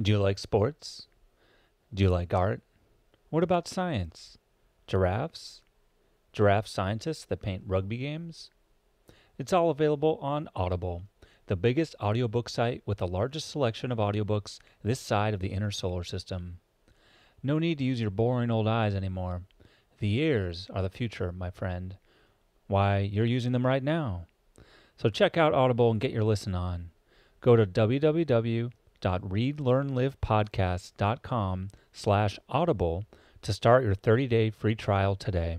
Do you like sports? Do you like art? What about science? Giraffes? Giraffe scientists that paint rugby games? It's all available on Audible, the biggest audiobook site with the largest selection of audiobooks this side of the inner solar system. No need to use your boring old eyes anymore. The ears are the future, my friend. Why, you're using them right now. So check out Audible and get your listen on. Go to www.readlearnlivepodcast.com slash audible to start your 30-day free trial today.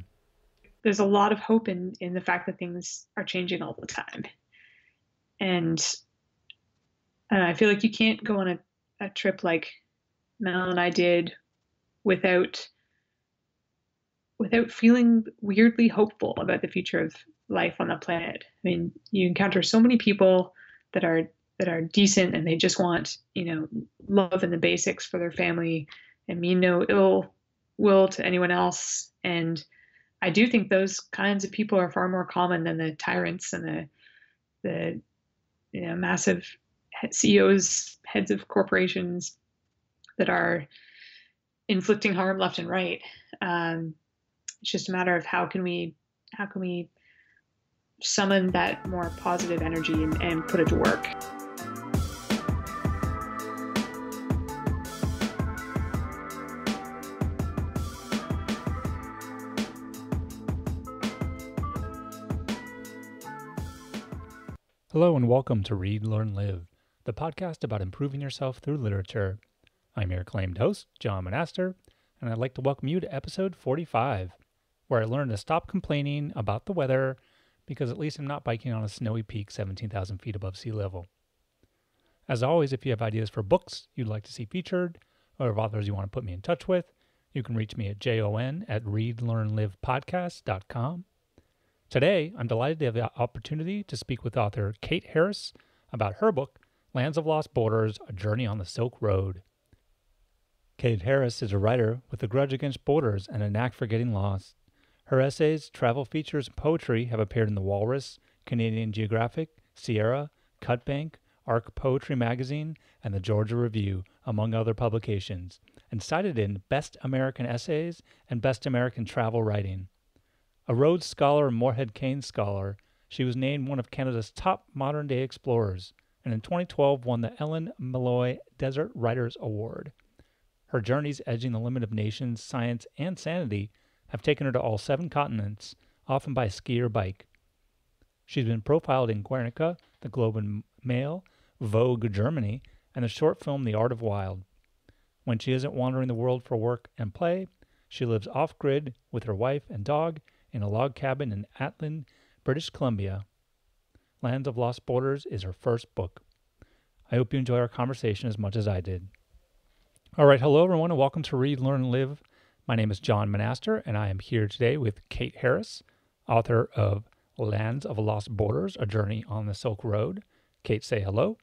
There's a lot of hope in, in the fact that things are changing all the time. And uh, I feel like you can't go on a, a trip like Mel and I did without without feeling weirdly hopeful about the future of life on the planet. I mean, you encounter so many people that are that are decent and they just want, you know, love and the basics for their family and mean no ill will to anyone else. And I do think those kinds of people are far more common than the tyrants and the the you know massive CEOs, heads of corporations that are inflicting harm left and right. Um, it's just a matter of how can we how can we summon that more positive energy and, and put it to work. Hello and welcome to Read, Learn, Live, the podcast about improving yourself through literature. I'm your acclaimed host, John Monaster, and I'd like to welcome you to episode 45, where I learned to stop complaining about the weather because at least I'm not biking on a snowy peak 17,000 feet above sea level. As always, if you have ideas for books you'd like to see featured, or authors you want to put me in touch with, you can reach me at jon at readlearnlivepodcast.com. Today, I'm delighted to have the opportunity to speak with author Kate Harris about her book, Lands of Lost Borders A Journey on the Silk Road. Kate Harris is a writer with a grudge against borders and a knack for getting lost. Her essays, travel features, and poetry have appeared in The Walrus, Canadian Geographic, Sierra, Cutbank, Arc Poetry Magazine, and the Georgia Review, among other publications, and cited in Best American Essays and Best American Travel Writing. A Rhodes Scholar and Morehead Cain Scholar, she was named one of Canada's top modern day explorers, and in 2012 won the Ellen Meloy Desert Writers Award. Her journeys edging the limit of nations, science, and sanity have taken her to all seven continents, often by ski or bike. She's been profiled in Guernica, the Globe and Mail, Vogue Germany, and the short film The Art of Wild. When she isn't wandering the world for work and play, she lives off grid with her wife and dog in a log cabin in Atlin, British Columbia. Lands of Lost Borders is her first book. I hope you enjoy our conversation as much as I did. All right, hello everyone, and welcome to Read, Learn, Live. My name is John Monaster, and I am here today with Kate Harris, author of Lands of Lost Borders A Journey on the Silk Road. Kate, say hello.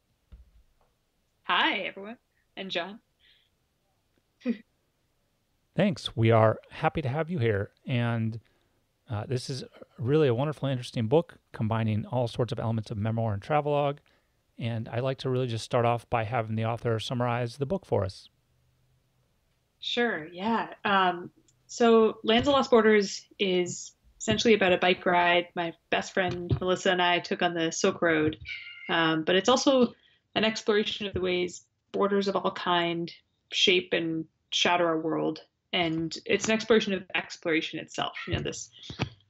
Hi, everyone, and John. Thanks. We are happy to have you here. And uh, this is really a wonderful, interesting book combining all sorts of elements of memoir and travelogue. And I'd like to really just start off by having the author summarize the book for us. Sure, yeah. Um, so, Lands of Lost Borders is essentially about a bike ride my best friend Melissa and I took on the Silk Road. Um, but it's also an exploration of the ways borders of all kind shape and shatter our world and it's an exploration of exploration itself. You know, this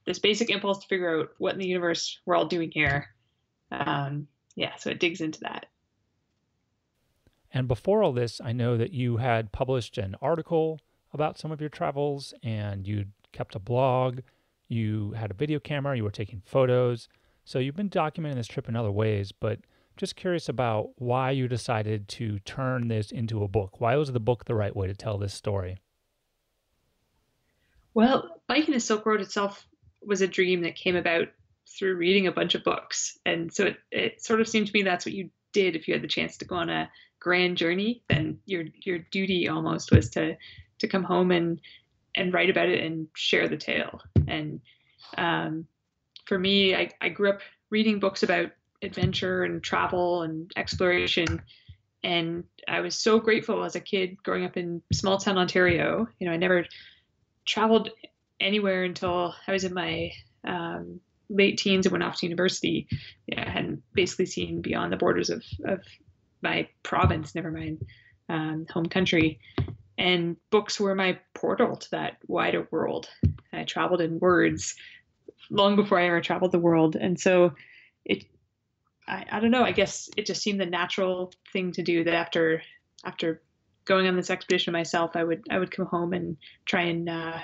this basic impulse to figure out what in the universe we're all doing here. Um, yeah, so it digs into that. And before all this, I know that you had published an article about some of your travels, and you kept a blog. You had a video camera. You were taking photos. So you've been documenting this trip in other ways, but just curious about why you decided to turn this into a book. Why was the book the right way to tell this story? Well, biking the Silk Road itself was a dream that came about through reading a bunch of books. And so it, it sort of seemed to me that's what you did if you had the chance to go on a grand journey, then your your duty almost was to to come home and and write about it and share the tale. And um, for me, I, I grew up reading books about adventure and travel and exploration. and I was so grateful as a kid growing up in small town Ontario. You know, I never traveled anywhere until I was in my um, late teens and went off to university. Yeah, I hadn't basically seen beyond the borders of, of my province, never mind um, home country. And books were my portal to that wider world. I traveled in words long before I ever traveled the world. And so it I, I don't know. I guess it just seemed the natural thing to do that after after going on this expedition myself, I would I would come home and try and uh,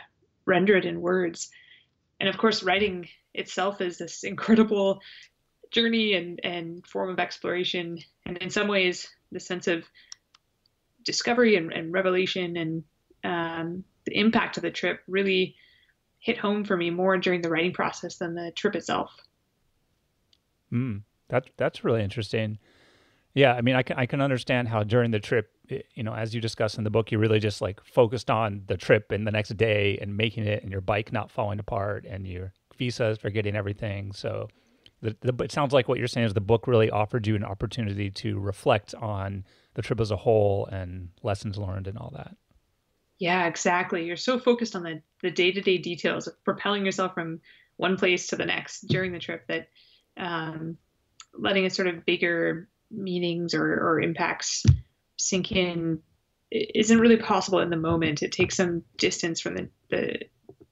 render it in words. And of course, writing itself is this incredible journey and, and form of exploration. And in some ways, the sense of discovery and, and revelation and um, the impact of the trip really hit home for me more during the writing process than the trip itself. Mm. That that's really interesting. Yeah, I mean, I can I can understand how during the trip, you know, as you discuss in the book, you really just like focused on the trip and the next day and making it, and your bike not falling apart, and your visas for getting everything. So, the, the it sounds like what you're saying is the book really offered you an opportunity to reflect on the trip as a whole and lessons learned and all that. Yeah, exactly. You're so focused on the the day to day details of propelling yourself from one place to the next during the trip that um, letting a sort of bigger meanings or, or impacts sink in isn't really possible in the moment. It takes some distance from the, the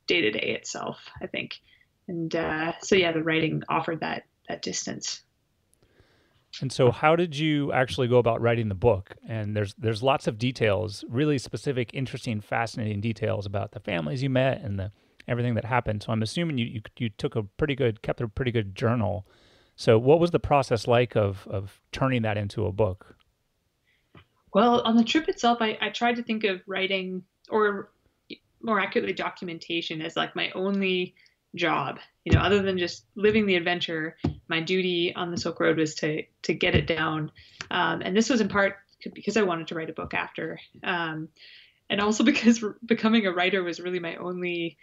day-to-day itself, I think. And uh, so, yeah, the writing offered that, that distance. And so, how did you actually go about writing the book? And there's there's lots of details, really specific, interesting, fascinating details about the families you met and the everything that happened. So I'm assuming you you, you took a pretty good, kept a pretty good journal so, what was the process like of of turning that into a book? Well, on the trip itself, I, I tried to think of writing, or more accurately, documentation as like my only job. You know, other than just living the adventure, my duty on the Silk Road was to to get it down. Um, and this was in part because I wanted to write a book after, um, and also because becoming a writer was really my only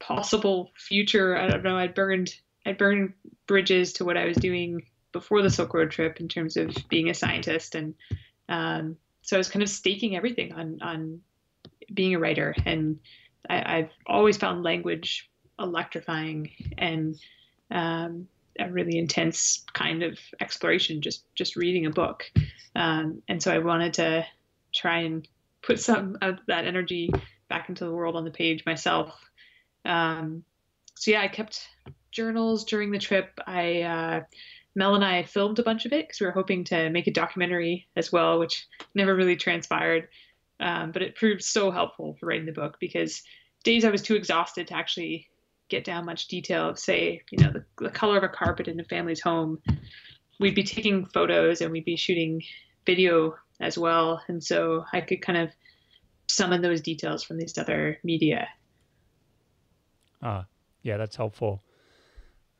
possible future. I don't know. I'd burned I burned bridges to what I was doing before the Silk Road trip in terms of being a scientist, and um, so I was kind of staking everything on on being a writer. And I, have always found language electrifying and um, a really intense kind of exploration. Just just reading a book, um, and so I wanted to try and put some of that energy back into the world on the page myself. Um, so yeah, I kept journals during the trip. I uh, Mel and I filmed a bunch of it because we were hoping to make a documentary as well, which never really transpired. Um, but it proved so helpful for writing the book because days I was too exhausted to actually get down much detail of, say, you know, the, the color of a carpet in a family's home. We'd be taking photos and we'd be shooting video as well. And so I could kind of summon those details from these other media. Ah, uh, yeah, that's helpful.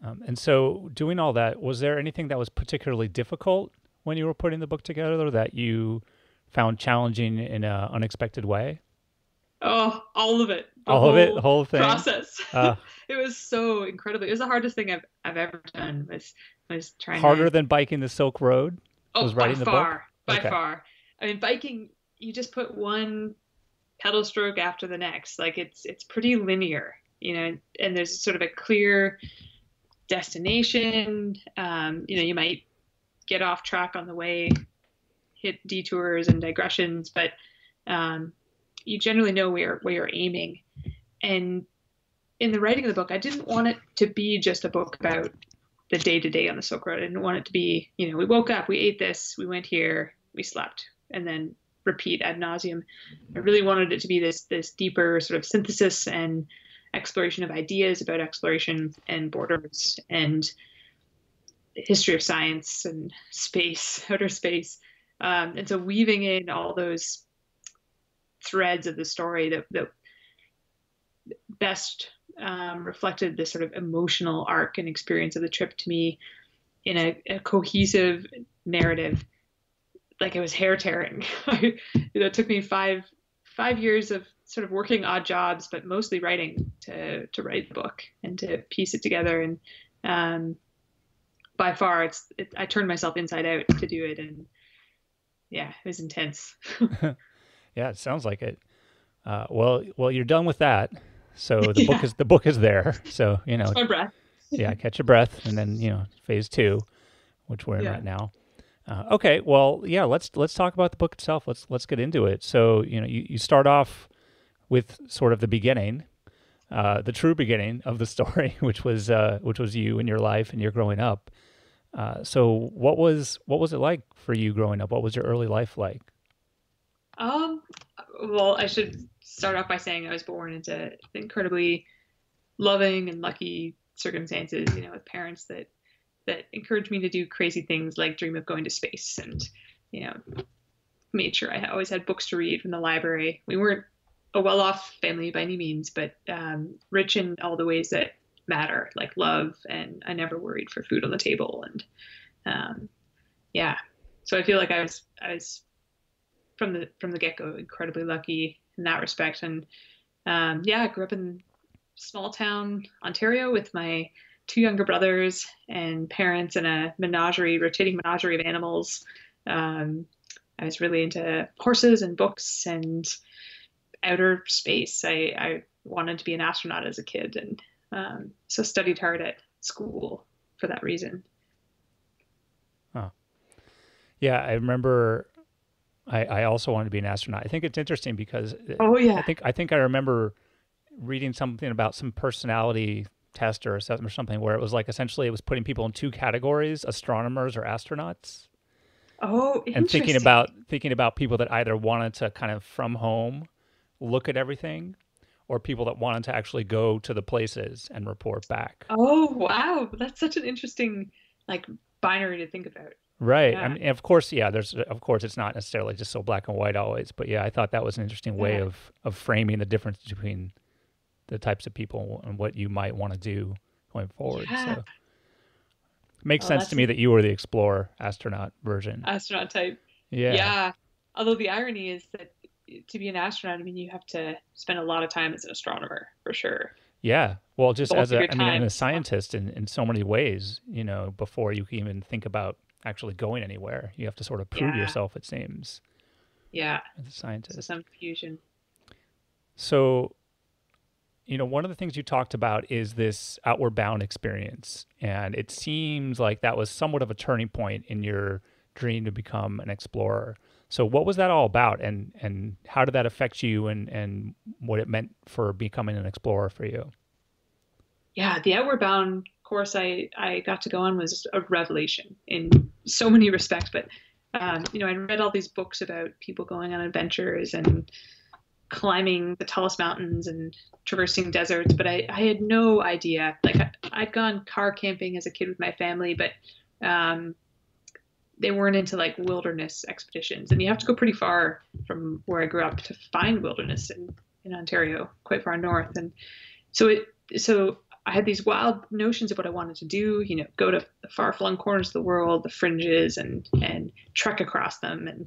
Um, and so, doing all that, was there anything that was particularly difficult when you were putting the book together that you found challenging in an unexpected way? Oh, all of it. all of it, the whole thing. Process. Uh, it was so incredibly. It was the hardest thing I've I've ever done. Was was trying harder to... than biking the Silk Road. Oh, was writing by far, by okay. far. I mean, biking, you just put one pedal stroke after the next. Like it's it's pretty linear, you know, and there's sort of a clear destination. Um, you know, you might get off track on the way, hit detours and digressions, but um, you generally know where where you're aiming. And in the writing of the book, I didn't want it to be just a book about the day to day on the Silk Road. I didn't want it to be, you know, we woke up, we ate this, we went here, we slept, and then repeat ad nauseum. I really wanted it to be this this deeper sort of synthesis and exploration of ideas about exploration and borders and history of science and space, outer space. Um, and so weaving in all those threads of the story that, that best um, reflected the sort of emotional arc and experience of the trip to me in a, a cohesive narrative like it was hair tearing it took me five five years of sort of working odd jobs, but mostly writing to to write the book and to piece it together. And um, by far, it's it, I turned myself inside out to do it, and yeah, it was intense. yeah, it sounds like it. Uh, well, well, you're done with that. So the yeah. book is the book is there. So you know, catch my breath. yeah, catch your breath, and then you know, phase two, which we're in yeah. right now. Uh, okay, well, yeah, let's let's talk about the book itself. Let's let's get into it. So you know, you, you start off with sort of the beginning, uh, the true beginning of the story, which was uh, which was you and your life and your growing up. Uh, so what was what was it like for you growing up? What was your early life like? Um, well, I should start off by saying I was born into incredibly loving and lucky circumstances. You know, with parents that that encouraged me to do crazy things like dream of going to space and you know made sure I always had books to read from the library. We weren't a well-off family by any means, but um, rich in all the ways that matter, like love, and I never worried for food on the table, and um, yeah. So I feel like I was I was from the from the get-go incredibly lucky in that respect, and um, yeah, I grew up in small town Ontario with my two younger brothers and parents and a menagerie, rotating menagerie of animals. Um, I was really into horses and books and outer space. I, I wanted to be an astronaut as a kid, and um, so studied hard at school for that reason. Oh, yeah, I remember. I, I also wanted to be an astronaut. I think it's interesting because oh yeah, I think I think I remember reading something about some personality test or assessment or something where it was like essentially it was putting people in two categories: astronomers or astronauts. Oh, and thinking about thinking about people that either wanted to kind of from home look at everything or people that wanted to actually go to the places and report back. Oh, wow. That's such an interesting like binary to think about. Right. Yeah. I mean, of course, yeah, there's of course it's not necessarily just so black and white always, but yeah, I thought that was an interesting way yeah. of of framing the difference between the types of people and what you might want to do going forward. Yeah. So it makes oh, sense to me that you were the explorer astronaut version. Astronaut type. Yeah. Yeah. Although the irony is that to be an astronaut, I mean, you have to spend a lot of time as an astronomer for sure. Yeah. Well, just as a, I mean, and a scientist in, in so many ways, you know, before you can even think about actually going anywhere, you have to sort of prove yeah. yourself, it seems. Yeah. As a scientist. So some fusion. So, you know, one of the things you talked about is this outward bound experience. And it seems like that was somewhat of a turning point in your dream to become an explorer. So what was that all about and and how did that affect you and and what it meant for becoming an explorer for you? Yeah, the Outward Bound course I I got to go on was a revelation in so many respects, but um, you know, I read all these books about people going on adventures and climbing the tallest mountains and traversing deserts, but I, I had no idea. Like I, I'd gone car camping as a kid with my family, but um, they weren't into like wilderness expeditions, and you have to go pretty far from where I grew up to find wilderness in in Ontario, quite far north, and so it so I had these wild notions of what I wanted to do, you know, go to the far flung corners of the world, the fringes, and and trek across them, and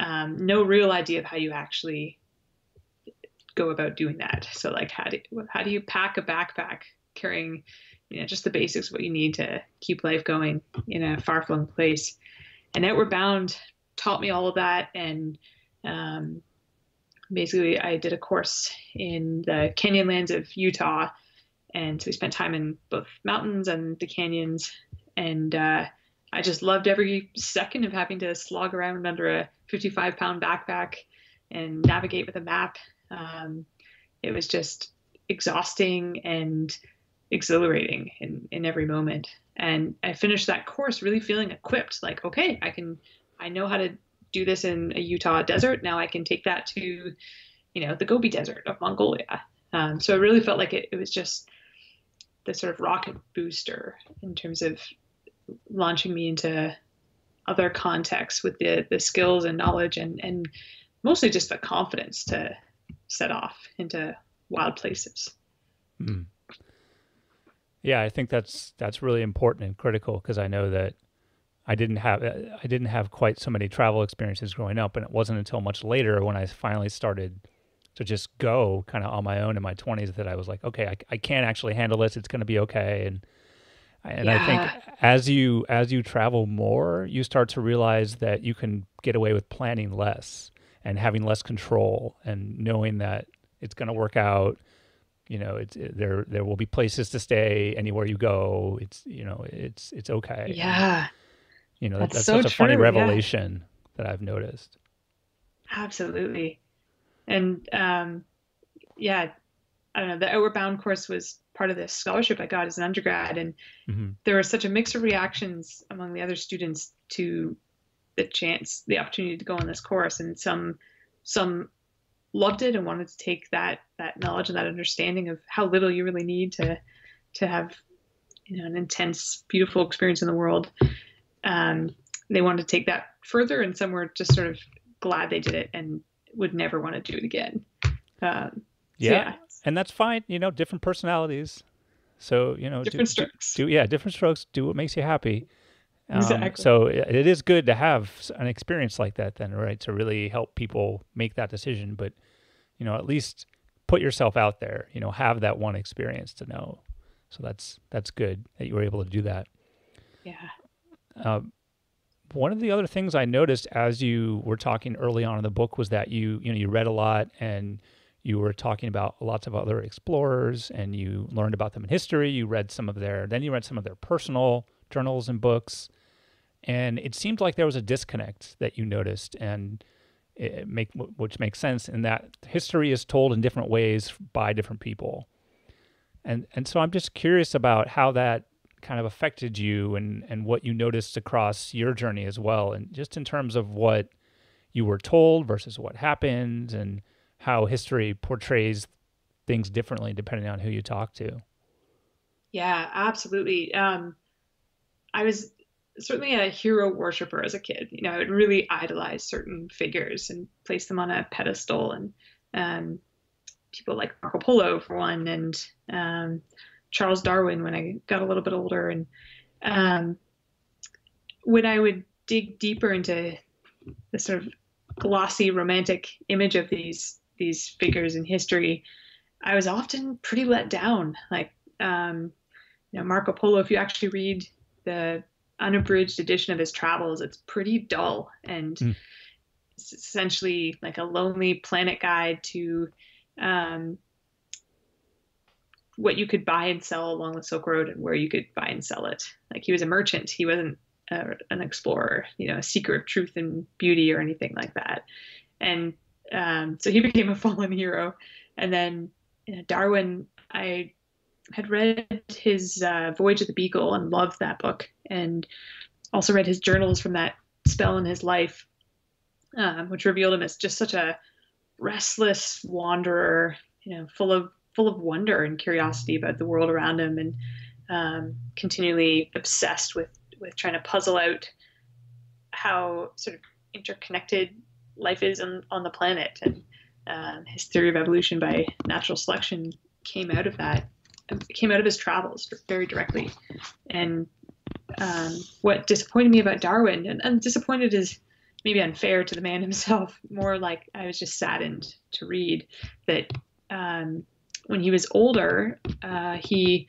um, no real idea of how you actually go about doing that. So like, how do how do you pack a backpack carrying, you know, just the basics what you need to keep life going in a far flung place? And Outward Bound taught me all of that. And um, basically, I did a course in the canyonlands of Utah, and so we spent time in both mountains and the canyons. And uh, I just loved every second of having to slog around under a 55 pound backpack and navigate with a map. Um, it was just exhausting and exhilarating in, in every moment. And I finished that course really feeling equipped, like, okay, I can, I know how to do this in a Utah desert. Now I can take that to, you know, the Gobi Desert of Mongolia. Um, so it really felt like it, it was just the sort of rocket booster in terms of launching me into other contexts with the, the skills and knowledge and, and mostly just the confidence to set off into wild places. Mm. Yeah, I think that's that's really important and critical because I know that I didn't have I didn't have quite so many travel experiences growing up, and it wasn't until much later when I finally started to just go kind of on my own in my 20s that I was like, okay, I, I can actually handle this. It's going to be okay. And And yeah. I think as you as you travel more, you start to realize that you can get away with planning less and having less control and knowing that it's going to work out. You know, it's it, there. There will be places to stay anywhere you go. It's you know, it's it's okay. Yeah. And, you know, that's, that's so such a true. funny revelation yeah. that I've noticed. Absolutely, and um, yeah, I don't know. The Outward Bound course was part of the scholarship I got as an undergrad, and mm-hmm. there was such a mix of reactions among the other students to the chance, the opportunity to go on this course, and some some loved it and wanted to take that that knowledge and that understanding of how little you really need to to have you know an intense, beautiful experience in the world. Um, they wanted to take that further, and some were just sort of glad they did it and would never want to do it again. Um, yeah. So yeah and that's fine. You know, different personalities. So you know, different do, strokes. Do, yeah, different strokes. Do what makes you happy. Um, exactly. So it is good to have an experience like that, then, right? To really help people make that decision. But you know, at least put yourself out there. You know, have that one experience to know. So that's that's good that you were able to do that. Yeah. Um, one of the other things I noticed as you were talking early on in the book was that you you know you read a lot and you were talking about lots of other explorers and you learned about them in history. You read some of their, then you read some of their personal journals and books. And it seemed like there was a disconnect that you noticed, and it make which makes sense in that history is told in different ways by different people. And and so I'm just curious about how that kind of affected you and and what you noticed across your journey as well, and just in terms of what you were told versus what happened, and how history portrays things differently depending on who you talk to. Yeah, absolutely. Um, I was certainly a hero worshiper as a kid. You know, I would really idolize certain figures and place them on a pedestal, and um, people like Marco Polo for one, and um, Charles Darwin when I got a little bit older. And um, when I would dig deeper into the sort of glossy romantic image of these these figures in history, I was often pretty let down. Like, um, you know, Marco Polo, if you actually read the unabridged edition of his travels, it's pretty dull and mm. it's essentially like a lonely planet guide to um, what you could buy and sell along the Silk Road and where you could buy and sell it. Like he was a merchant, he wasn't a, an explorer, you know, a seeker of truth and beauty or anything like that. And um, so he became a fallen hero. And then you know, Darwin, I had read his uh, Voyage of the Beagle and loved that book, and also read his journals from that spell in his life, um, which revealed him as just such a restless wanderer, you know, full of full of wonder and curiosity about the world around him, and um, continually obsessed with with trying to puzzle out how sort of interconnected life is on, on the planet. And um, his theory of evolution by natural selection came out of that, came out of his travels very directly. And um, what disappointed me about Darwin, and, and disappointed is maybe unfair to the man himself, more like I was just saddened to read that um, when he was older, uh, he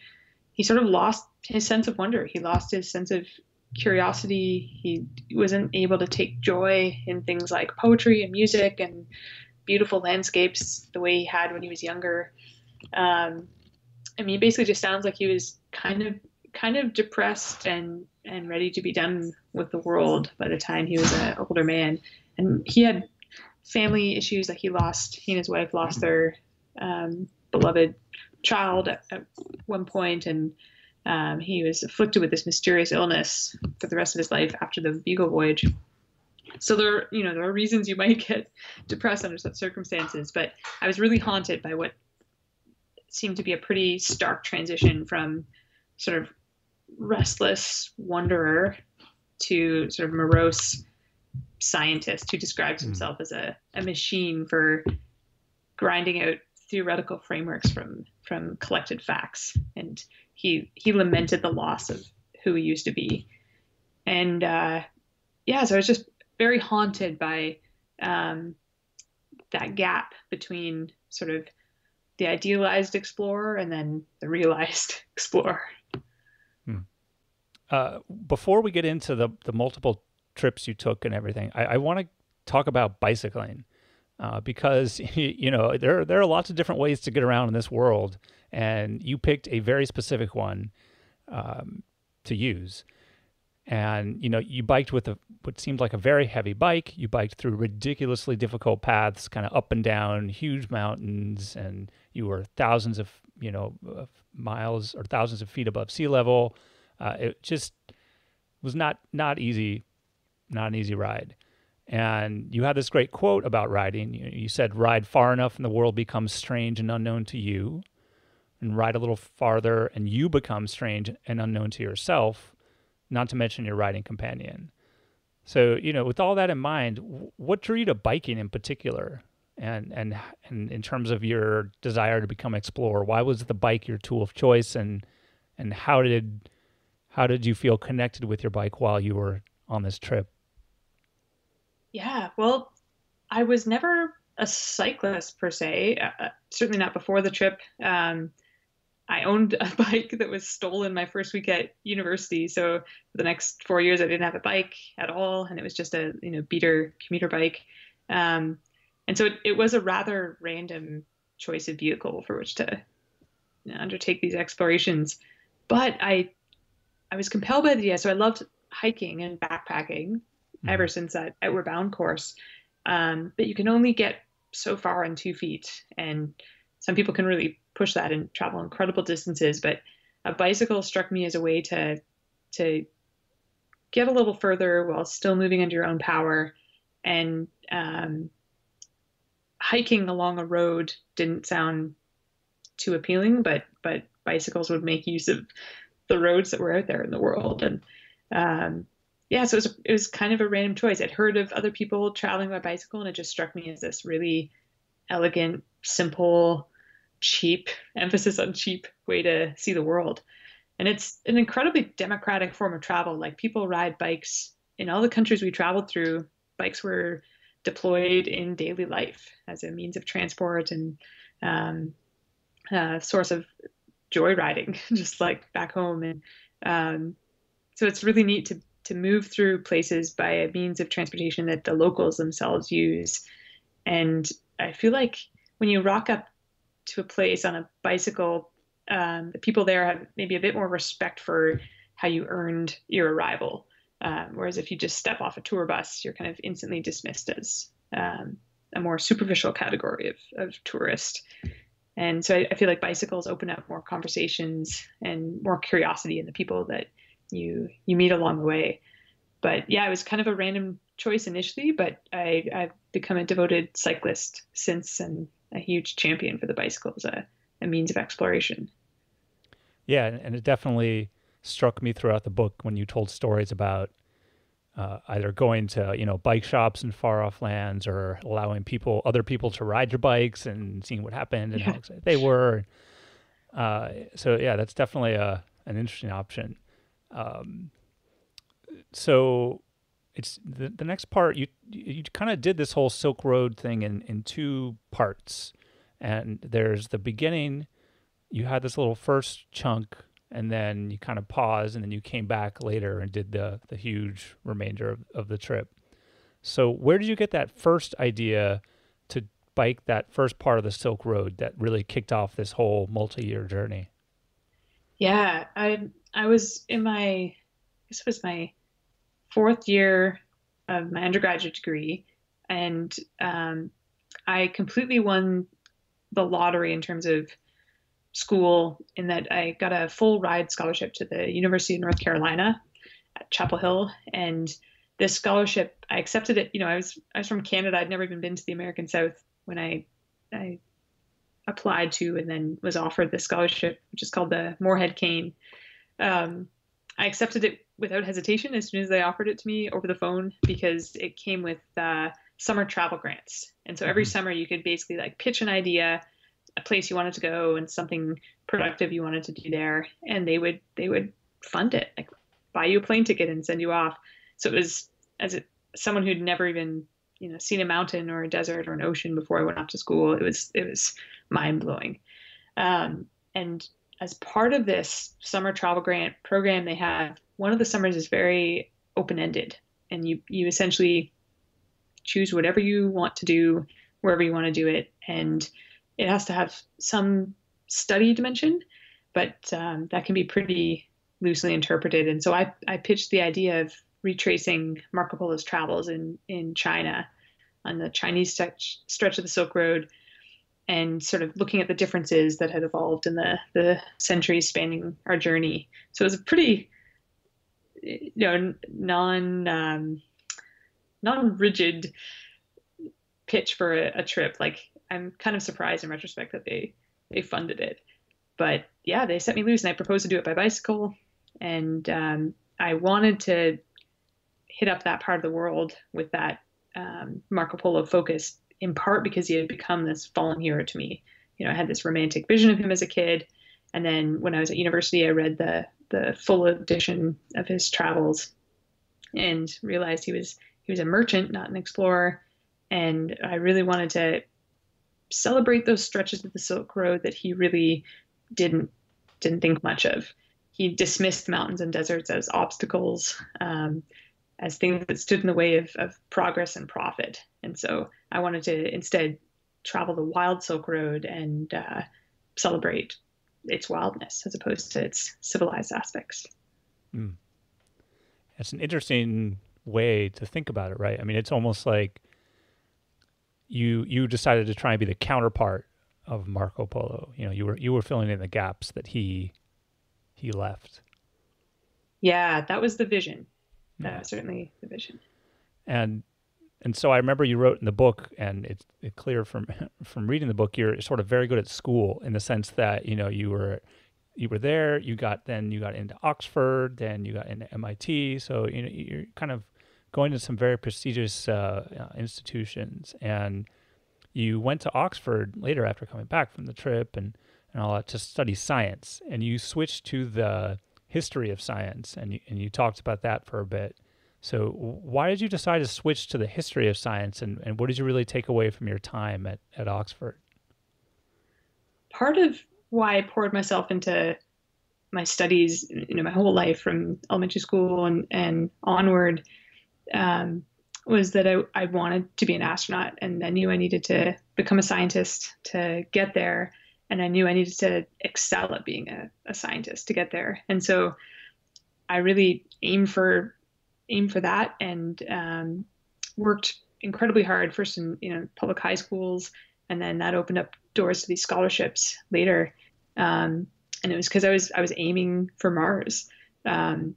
he sort of lost his sense of wonder. He lost his sense of curiosity. He wasn't able to take joy in things like poetry and music and beautiful landscapes the way he had when he was younger. Um, I mean, basically just sounds like he was kind of kind of depressed and and ready to be done with the world by the time he was an older man. And he had family issues, like he lost he and his wife lost their um, beloved child at, at one point, and um, he was afflicted with this mysterious illness for the rest of his life after the Beagle voyage. So there, you know, there are reasons you might get depressed under such circumstances. But I was really haunted by what seemed to be a pretty stark transition from sort of restless wanderer to sort of morose scientist who describes hmm. himself as a, a machine for grinding out theoretical frameworks from from collected facts and he he lamented the loss of who he used to be, and uh, yeah, so I was just very haunted by um, that gap between sort of the idealized explorer and then the realized explorer. Hmm. uh, before we get into the the multiple trips you took and everything, I, I want to talk about bicycling uh, because you know there there are lots of different ways to get around in this world, and you picked a very specific one um, to use. And you know you biked with a what seemed like a very heavy bike. You biked through ridiculously difficult paths, kind of up and down, huge mountains, and you were thousands of you know miles or thousands of feet above sea level. Uh, it just was not not easy, not an easy ride. And you had this great quote about riding. You, you said, "Ride far enough, and the world becomes strange and unknown to you." and ride a little farther, and you become strange and unknown to yourself, not to mention your riding companion. So, you know, with all that in mind, what drew you to biking in particular? And, and and in terms of your desire to become explorer, why was the bike your tool of choice and and how did how did you feel connected with your bike while you were on this trip? Yeah, well, I was never a cyclist per se, uh, certainly not before the trip. Um, I owned a bike that was stolen my first week at university. So for the next four years, I didn't have a bike at all, and it was just a you know beater commuter bike. Um, and so it, it, was a rather random choice of vehicle for which to you know, undertake these explorations. But I I was compelled by the idea. So I loved hiking and backpacking mm-hmm. ever since that Outward Bound course. Um, but you can only get so far on two feet, and some people can really push that and travel incredible distances. But a bicycle struck me as a way to to get a little further while still moving under your own power. And um, hiking along a road didn't sound too appealing, but but bicycles would make use of the roads that were out there in the world. And um, yeah, so it was, it was kind of a random choice. I'd heard of other people traveling by bicycle, and it just struck me as this really elegant, simple, cheap, emphasis on cheap way to see the world. And it's an incredibly democratic form of travel. Like people ride bikes in all the countries we traveled through, bikes were deployed in daily life as a means of transport and um, a source of joyriding, just like back home. And um, so it's really neat to to move through places by a means of transportation that the locals themselves use. And I feel like when you rock up to a place on a bicycle, um, the people there have maybe a bit more respect for how you earned your arrival. Um, whereas if you just step off a tour bus, you're kind of instantly dismissed as um, a more superficial category of, of tourist. And so I, I, feel like bicycles open up more conversations and more curiosity in the people that you you meet along the way. But yeah, it was kind of a random choice initially, but I, I've become a devoted cyclist since and a huge champion for the bicycle as a, a means of exploration. Yeah, and it definitely struck me throughout the book when you told stories about uh, either going to you know bike shops in far off lands or allowing people other people to ride your bikes and seeing what happened and yeah. how excited they were. Uh, so yeah, that's definitely a an interesting option. Um, so it's the, the next part you you kind of did this whole silk road thing in in two parts. And there's the beginning you had this little first chunk and then you kind of paused and then you came back later and did the the huge remainder of, of the trip. So where did you get that first idea to bike that first part of the silk road that really kicked off this whole multi-year journey? Yeah i i was in my this was my fourth year of my undergraduate degree, and um, I completely won the lottery in terms of school in that I got a full ride scholarship to the University of North Carolina at Chapel Hill, and this scholarship I accepted it. You know, I was I was from Canada. I'd never even been to the American South when I I applied to and then was offered this scholarship, which is called the Morehead Cain. Um, I accepted it without hesitation as soon as they offered it to me over the phone because it came with uh, summer travel grants. And so every mm-hmm. summer you could basically like pitch an idea, a place you wanted to go, and something productive you wanted to do there, and they would they would fund it, like buy you a plane ticket and send you off. So it was as a, someone who'd never even you know seen a mountain or a desert or an ocean before I went off to school. It was it was mind blowing. Um, and as part of this summer travel grant program they have, one of the summers is very open ended, and you you essentially choose whatever you want to do wherever you want to do it, and it has to have some study dimension, but um, that can be pretty loosely interpreted. And so I I pitched the idea of retracing Marco Polo's travels in in China on the Chinese stretch stretch of the Silk Road and sort of looking at the differences that had evolved in the, the centuries spanning our journey. So it was a pretty, you know, non um, non rigid pitch for a, a, trip. Like I'm kind of surprised in retrospect that they they funded it, but yeah, they set me loose and I proposed to do it by bicycle, and um, I wanted to hit up that part of the world with that um, Marco Polo focus in part because he had become this fallen hero to me. You know, I had this romantic vision of him as a kid, and then when I was at university, I read the the full edition of his travels, and realized he was he was a merchant, not an explorer, and I really wanted to celebrate those stretches of the Silk Road that he really didn't didn't think much of. He dismissed mountains and deserts as obstacles, um, as things that stood in the way of, of progress and profit. And so I wanted to instead travel the wild Silk Road and uh, celebrate its wildness as opposed to its civilized aspects. Mm. It's an interesting way to think about it, right? I mean, it's almost like you you decided to try and be the counterpart of Marco Polo. You know, you were you were filling in the gaps that he he left. Yeah, that was the vision. Was certainly the vision. And and so I remember you wrote in the book, and it's it clear from from reading the book, you're sort of very good at school in the sense that you know you were you were there, you got then you got into Oxford, then you got into MIT, so you know you're kind of going to some very prestigious uh, uh, institutions, and you went to Oxford later after coming back from the trip and and all that to study science, and you switched to the history of science, and you, and you talked about that for a bit. So, why did you decide to switch to the history of science, and, and what did you really take away from your time at, at Oxford? Part of why I poured myself into my studies, you know, my whole life from elementary school and, and onward, um, was that I, I wanted to be an astronaut, and I knew I needed to become a scientist to get there, and I knew I needed to excel at being a, a scientist to get there, and so I really aimed for aim for that and um, worked incredibly hard first in you know public high schools. And then that opened up doors to these scholarships later. Um, and it was because I was I was aiming for Mars. Um,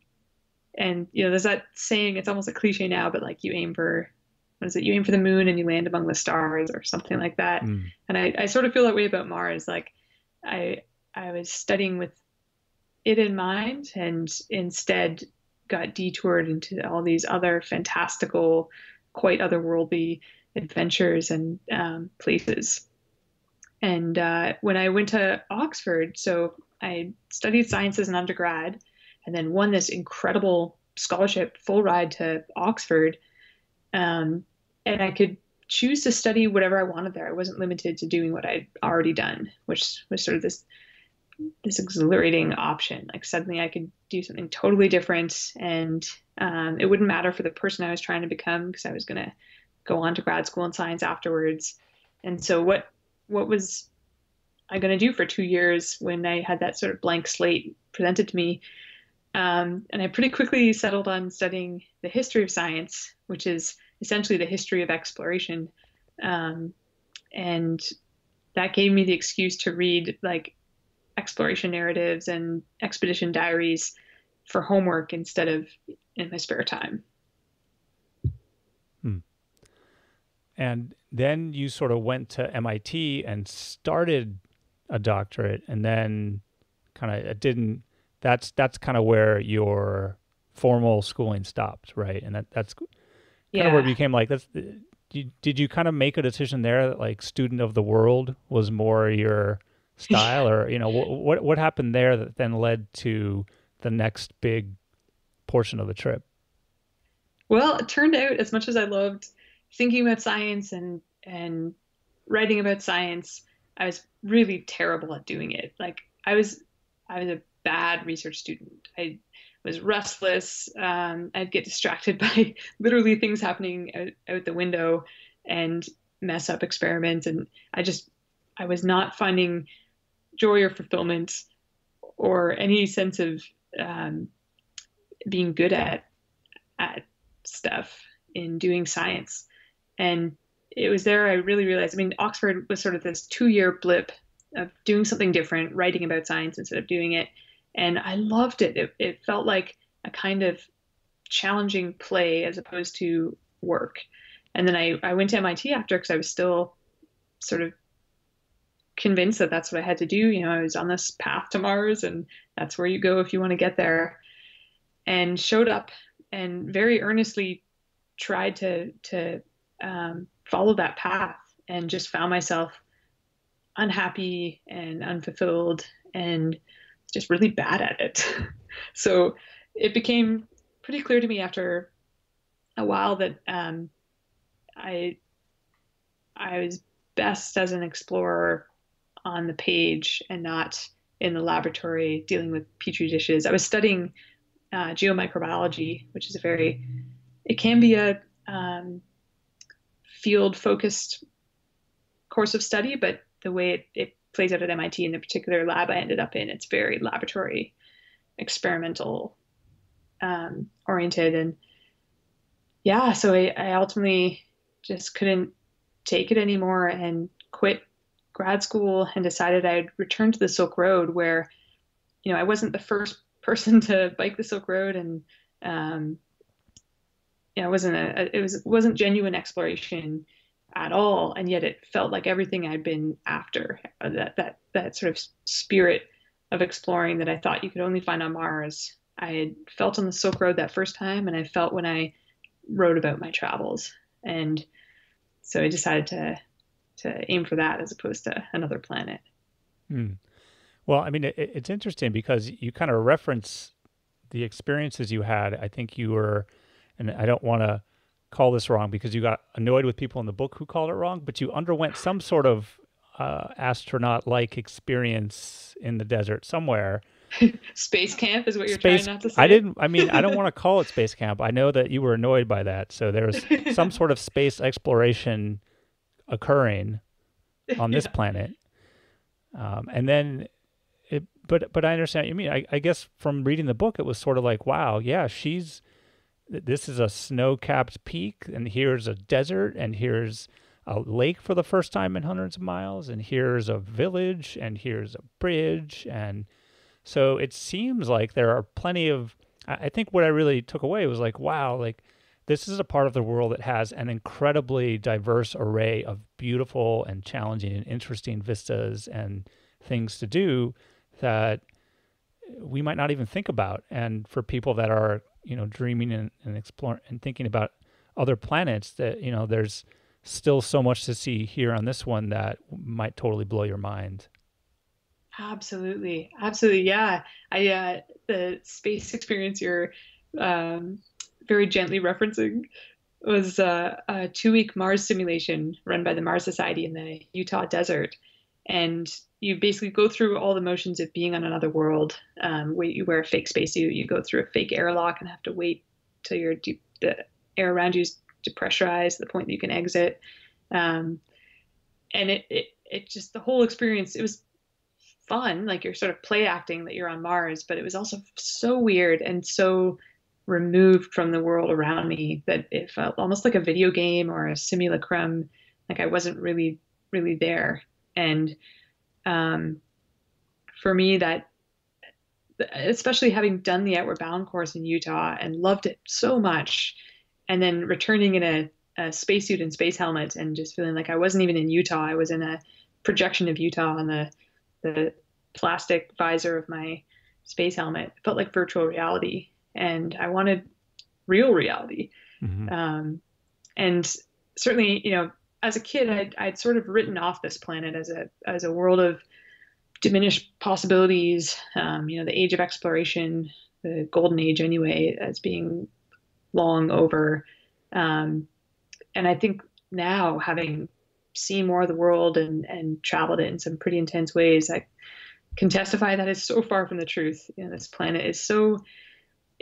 and you know there's that saying it's almost a cliche now but like you aim for what is it you aim for the moon and you land among the stars or something like that mm. and I, I sort of feel that way about Mars like I I was studying with it in mind and instead got detoured into all these other fantastical, quite otherworldly adventures and um, places. And uh, when I went to Oxford, so I studied science as an undergrad and then won this incredible scholarship, full ride to Oxford. Um, and I could choose to study whatever I wanted there. I wasn't limited to doing what I'd already done, which was sort of this this exhilarating option. Like suddenly I could do something totally different, and um, it wouldn't matter for the person I was trying to become because I was going to go on to grad school in science afterwards. And so what what was I going to do for two years when I had that sort of blank slate presented to me? Um, and I pretty quickly settled on studying the history of science, which is essentially the history of exploration. Um, and that gave me the excuse to read like exploration narratives and expedition diaries for homework instead of in my spare time. Hmm. And then you sort of went to MIT and started a doctorate, and then kind of it didn't. That's that's kind of where your formal schooling stopped, right? And that that's kind yeah. of where it became like that's. Did you kind of make a decision there that like student of the world was more your style, or you know, what what happened there that then led to the next big portion of the trip? Well, it turned out as much as I loved thinking about science and and writing about science, I was really terrible at doing it. Like I was I was a bad research student. I was restless. Um, I'd get distracted by literally things happening out, out the window and mess up experiments. And I just, I was not finding joy or fulfillment or any sense of um, being good at at stuff in doing science. And it was there I really realized. I mean, Oxford was sort of this two-year blip of doing something different, writing about science instead of doing it, and I loved it. It, it felt like a kind of challenging play as opposed to work. And then I, I went to MIT after because I was still sort of convinced that that's what I had to do. You know, I was on this path to Mars, and that's where you go if you want to get there. And showed up and very earnestly tried to to um, follow that path, and just found myself unhappy and unfulfilled and just really bad at it. so it became pretty clear to me after a while that um, I I was best as an explorer on the page and not in the laboratory dealing with petri dishes. I was studying uh, geomicrobiology, which is a very, it can be a um, field focused course of study, but the way it, it plays out at MIT in the particular lab I ended up in, it's very laboratory experimental um, oriented. And yeah, so I, I ultimately just couldn't take it anymore and quit grad school and decided I'd return to the Silk Road where, you know, I wasn't the first person to bike the Silk Road and, um, know, it wasn't a, it was, wasn't genuine exploration at all. And yet it felt like everything I'd been after uh, that, that, that sort of spirit of exploring that I thought you could only find on Mars. I had felt on the Silk Road that first time and I felt when I wrote about my travels. And so I decided to to aim for that as opposed to another planet. Hmm. Well, I mean, it, it's interesting because you kind of reference the experiences you had. I think you were, and I don't want to call this wrong because you got annoyed with people in the book who called it wrong, but you underwent some sort of uh, astronaut-like experience in the desert somewhere. space camp is what you're space, trying not to say. I didn't. I mean, I don't want to call it space camp. I know that you were annoyed by that. So there's some sort of space exploration occurring on this yeah. planet. Um, and then it, but, but I understand what you mean. I, I guess from reading the book, it was sort of like, wow, yeah, she's, this is a snow capped peak, and here's a desert, and here's a lake for the first time in hundreds of miles, and here's a village, and here's a bridge. And so it seems like there are plenty of, I think what I really took away was like, wow, like this is a part of the world that has an incredibly diverse array of beautiful and challenging and interesting vistas and things to do that we might not even think about. And for people that are, you know, dreaming and, and exploring and thinking about other planets, that, you know, there's still so much to see here on this one that might totally blow your mind. Absolutely. Absolutely. Yeah. I, uh, the space experience you're, um, very gently referencing was uh, a two week Mars simulation run by the Mars Society in the Utah desert. And you basically go through all the motions of being on another world. Um, where you wear a fake spacesuit, you go through a fake airlock and have to wait till your de- the air around you is depressurized to the point that you can exit. Um, and it, it, it just, the whole experience, it was fun. Like you're sort of play acting that you're on Mars, but it was also so weird and so removed from the world around me that it felt almost like a video game or a simulacrum like i wasn't really really there and um, for me that especially having done the outward bound course in utah and loved it so much and then returning in a, a spacesuit and space helmet and just feeling like i wasn't even in utah i was in a projection of utah on the the plastic visor of my space helmet it felt like virtual reality and I wanted real reality. Mm-hmm. Um, and certainly, you know, as a kid, I'd, I'd sort of written off this planet as a as a world of diminished possibilities. Um, you know, the age of exploration, the golden age, anyway, as being long over. Um, and I think now, having seen more of the world and and traveled it in some pretty intense ways, I can testify that is so far from the truth. You know, this planet is so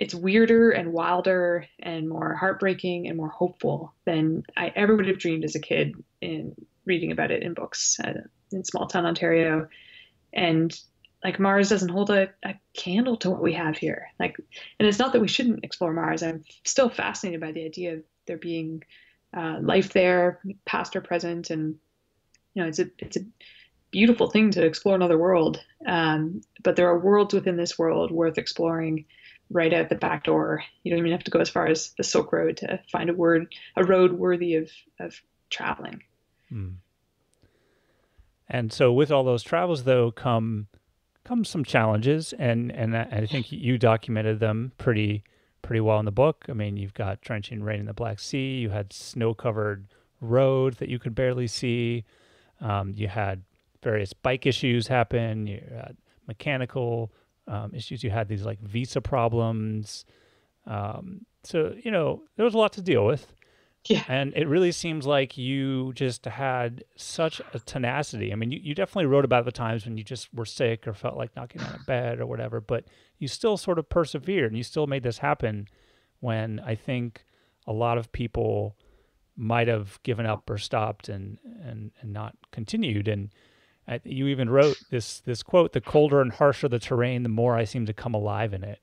it's weirder and wilder and more heartbreaking and more hopeful than I ever would have dreamed as a kid in reading about it in books uh, in small town Ontario. And like Mars doesn't hold a, a, candle to what we have here. Like, and it's not that we shouldn't explore Mars. I'm still fascinated by the idea of there being uh, life there, past or present, and you know, it's a it's a beautiful thing to explore another world. Um, but there are worlds within this world worth exploring right out the back door. You don't even have to go as far as the Silk Road to find a word a road worthy of of traveling. Hmm. And so, with all those travels, though, come come some challenges, and and I think you documented them pretty pretty well in the book. I mean, you've got drenching rain in the Black Sea. You had snow covered road that you could barely see. Um, you had various bike issues happen. You had mechanical um, issues. You had these like visa problems. Um, so you know there was a lot to deal with. Yeah. And it really seems like you just had such a tenacity. I mean, you, you definitely wrote about the times when you just were sick or felt like not getting out of bed or whatever, but you still sort of persevered and you still made this happen when I think a lot of people might have given up or stopped and, and, and not continued. And Uh, you even wrote this, this quote, the colder and harsher the terrain, the more I seem to come alive in it.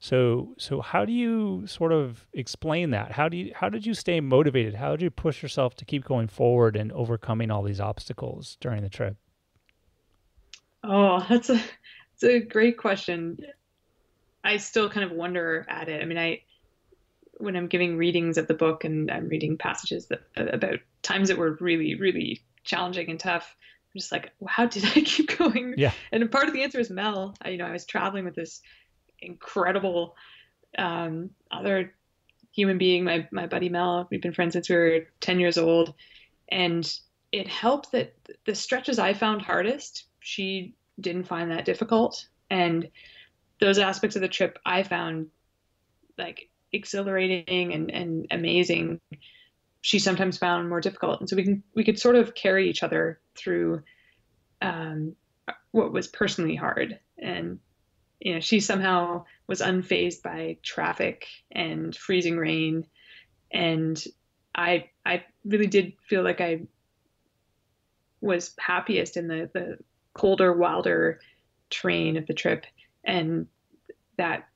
So so how do you sort of explain that? How do you how did you stay motivated? How did you push yourself to keep going forward and overcoming all these obstacles during the trip? Oh, that's a it's a great question. I still kind of wonder at it. I mean, I when I'm giving readings of the book and I'm reading passages that about times that were really really challenging and tough, I'm just like, well, how did I keep going? Yeah. And part of the answer is Mel. I, you know, I was traveling with this incredible um, other human being, my, my buddy Mel. We've been friends since we were 10 years old. And it helped that the stretches I found hardest, she didn't find that difficult. And those aspects of the trip I found like exhilarating and, and amazing. She sometimes found more difficult. And so we can we could sort of carry each other through um, what was personally hard. And you know, she somehow was unfazed by traffic and freezing rain. And I, I really did feel like I was happiest in the, the colder, wilder train of the trip. And that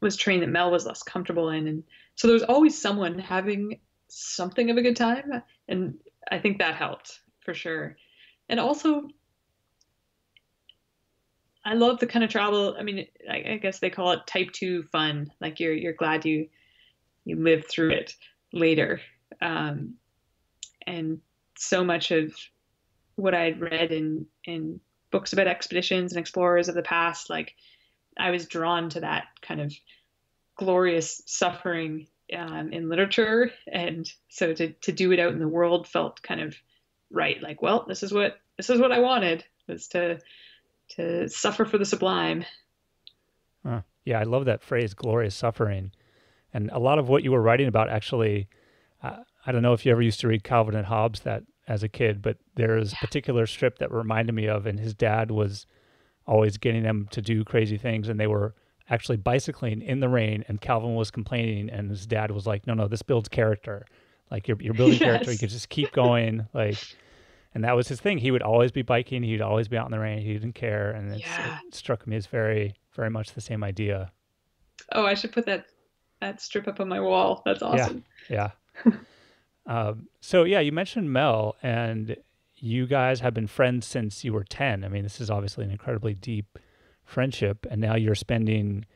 was train that Mel was less comfortable in. And so there was always someone having something of a good time. And I think that helped for sure. And also I love the kind of travel. I mean, I, I, guess they call it type two fun. Like you're you're glad you you lived through it later. Um, and so much of what I had read in in books about expeditions and explorers of the past, like I was drawn to that kind of glorious suffering um, in literature, and so to to do it out in the world felt kind of right. Like, well, this is what this is what I wanted was to to suffer for the sublime. Uh, yeah, I love that phrase, glorious suffering. And a lot of what you were writing about actually, uh, I don't know if you ever used to read Calvin and Hobbes that as a kid, but there's a particular strip that reminded me of, and his dad was always getting them to do crazy things, and they were actually bicycling in the rain, and Calvin was complaining, and his dad was like, "No, no, this builds character. Like you're you're building yes. character. You can just keep going. Like and that was his thing. He would always be biking. He'd always be out in the rain. He didn't care, and yeah. it struck me as very, very much the same idea. Oh, I should put that that strip up on my wall. That's awesome. Yeah. yeah. um, so yeah, you mentioned Mel, and you guys have been friends since you were ten. I mean, this is obviously an incredibly deep friendship, and now you're spending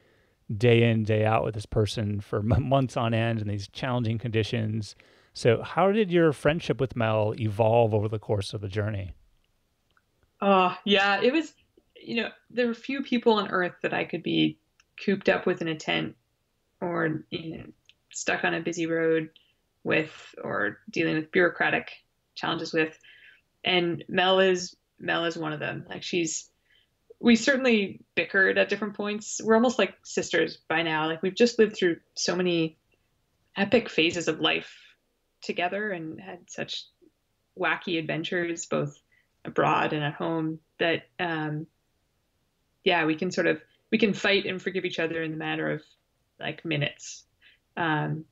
day in day out with this person for months on end in these challenging conditions so, how did your friendship with Mel evolve over the course of the journey? Oh, yeah, it was, you know, there were few people on earth that I could be cooped up with in a tent or, you know, stuck on a busy road with or dealing with bureaucratic challenges with. And Mel is Mel is one of them. Like she's we certainly bickered at different points. We're almost like sisters by now. Like we've just lived through so many epic phases of life together and had such wacky adventures both abroad and at home that um, yeah, we can sort of we can fight and forgive each other in the matter of like minutes. Um,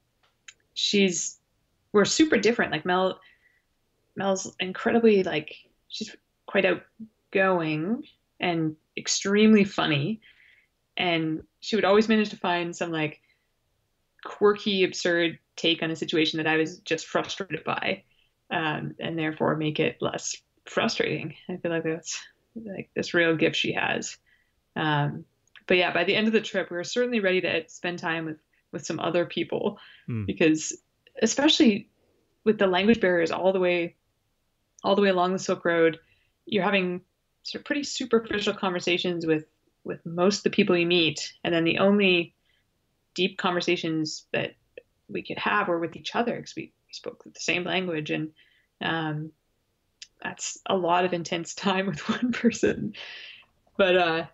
she's we're super different. Like Mel, Mel's incredibly like she's quite outgoing and extremely funny, and she would always manage to find some like quirky, absurd take on a situation that I was just frustrated by, um, and therefore make it less frustrating. I feel like that's like this real gift she has. Um, but yeah, by the end of the trip, we were certainly ready to spend time with with some other people mm. because, especially with the language barriers all the way all the way along the Silk Road, you're having sort of pretty superficial conversations with with most of the people you meet, and then the only deep conversations that we could have were with each other because we, we spoke the same language, and um, that's a lot of intense time with one person. But uh,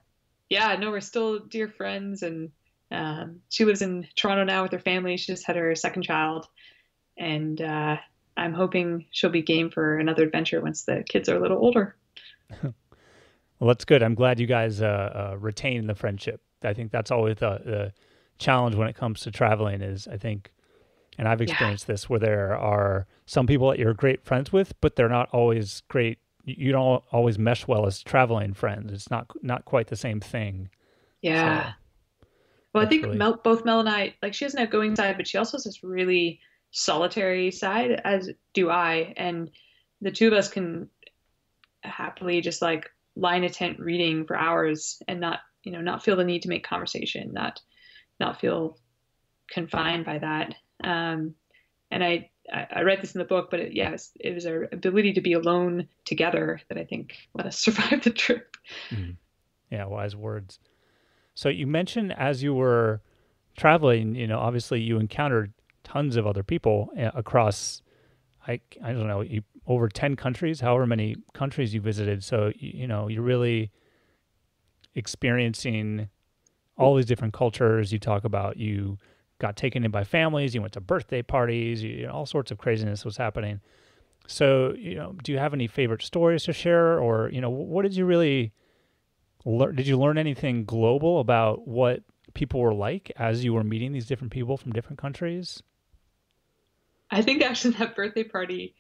yeah, no, we're still dear friends, and um, she lives in Toronto now with her family. She just had her second child, and uh, I'm hoping she'll be game for another adventure once the kids are a little older. well, that's good. I'm glad you guys uh, uh, retain the friendship. I think that's always the, the, challenge when it comes to traveling. Is I think, and I've experienced yeah. this where there are some people that you're great friends with, but they're not always great you don't always mesh well as traveling friends. It's not not quite the same thing. Yeah. So, well, I think really... Mel, both Mel and I like she has an outgoing side, but she also has this really solitary side, as do I. And the two of us can happily just like lie in a tent reading for hours and not you know not feel the need to make conversation, not not feel confined by that. Um, and I I, read this in the book, but it, yes, it was our ability to be alone together that I think let us survive the trip. Mm. Yeah, wise words. So you mentioned as you were traveling, you know, obviously you encountered tons of other people eh, across, I, I don't know, over 10 countries, however many countries you visited. So, you know, you're really experiencing all these different cultures. You talk about you got taken in by families. You went to birthday parties. You, you know, all sorts of craziness was happening. So, you know, do you have any favorite stories to share, or you know, what did you really learn? Did you learn anything global about what people were like as you were meeting these different people from different countries? I think actually that birthday party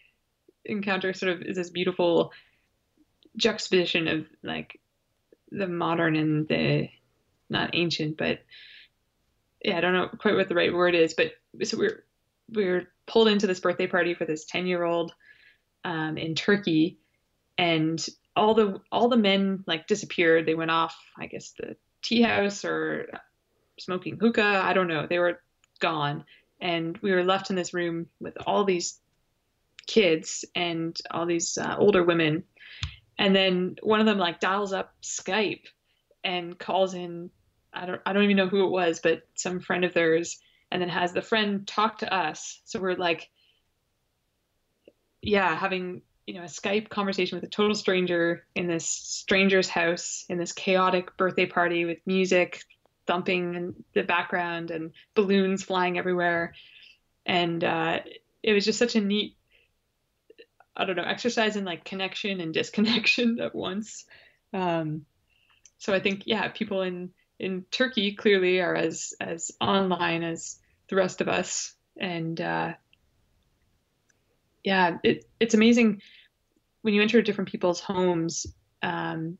encounter sort of is this beautiful juxtaposition of like the modern and the not ancient, but yeah, I don't know quite what the right word is, but so we're we're pulled into this birthday party for this 10 year old um, in Turkey and all the all the men like disappeared. They went off, I guess the tea house or smoking hookah. I don't know. They were gone. And we were left in this room with all these kids and all these uh, older women. And then one of them like dials up Skype and calls in I don't I don't even know who it was, but some friend of theirs, and then has the friend talk to us. So we're like, yeah, having you know a Skype conversation with a total stranger in this stranger's house in this chaotic birthday party with music thumping in the background and balloons flying everywhere, and uh, it was just such a neat. I don't know, exercise in like connection and disconnection at once. Um, so I think, yeah, people in in Turkey clearly are as as online as the rest of us, and uh, yeah, it, it's amazing when you enter different people's homes. Um,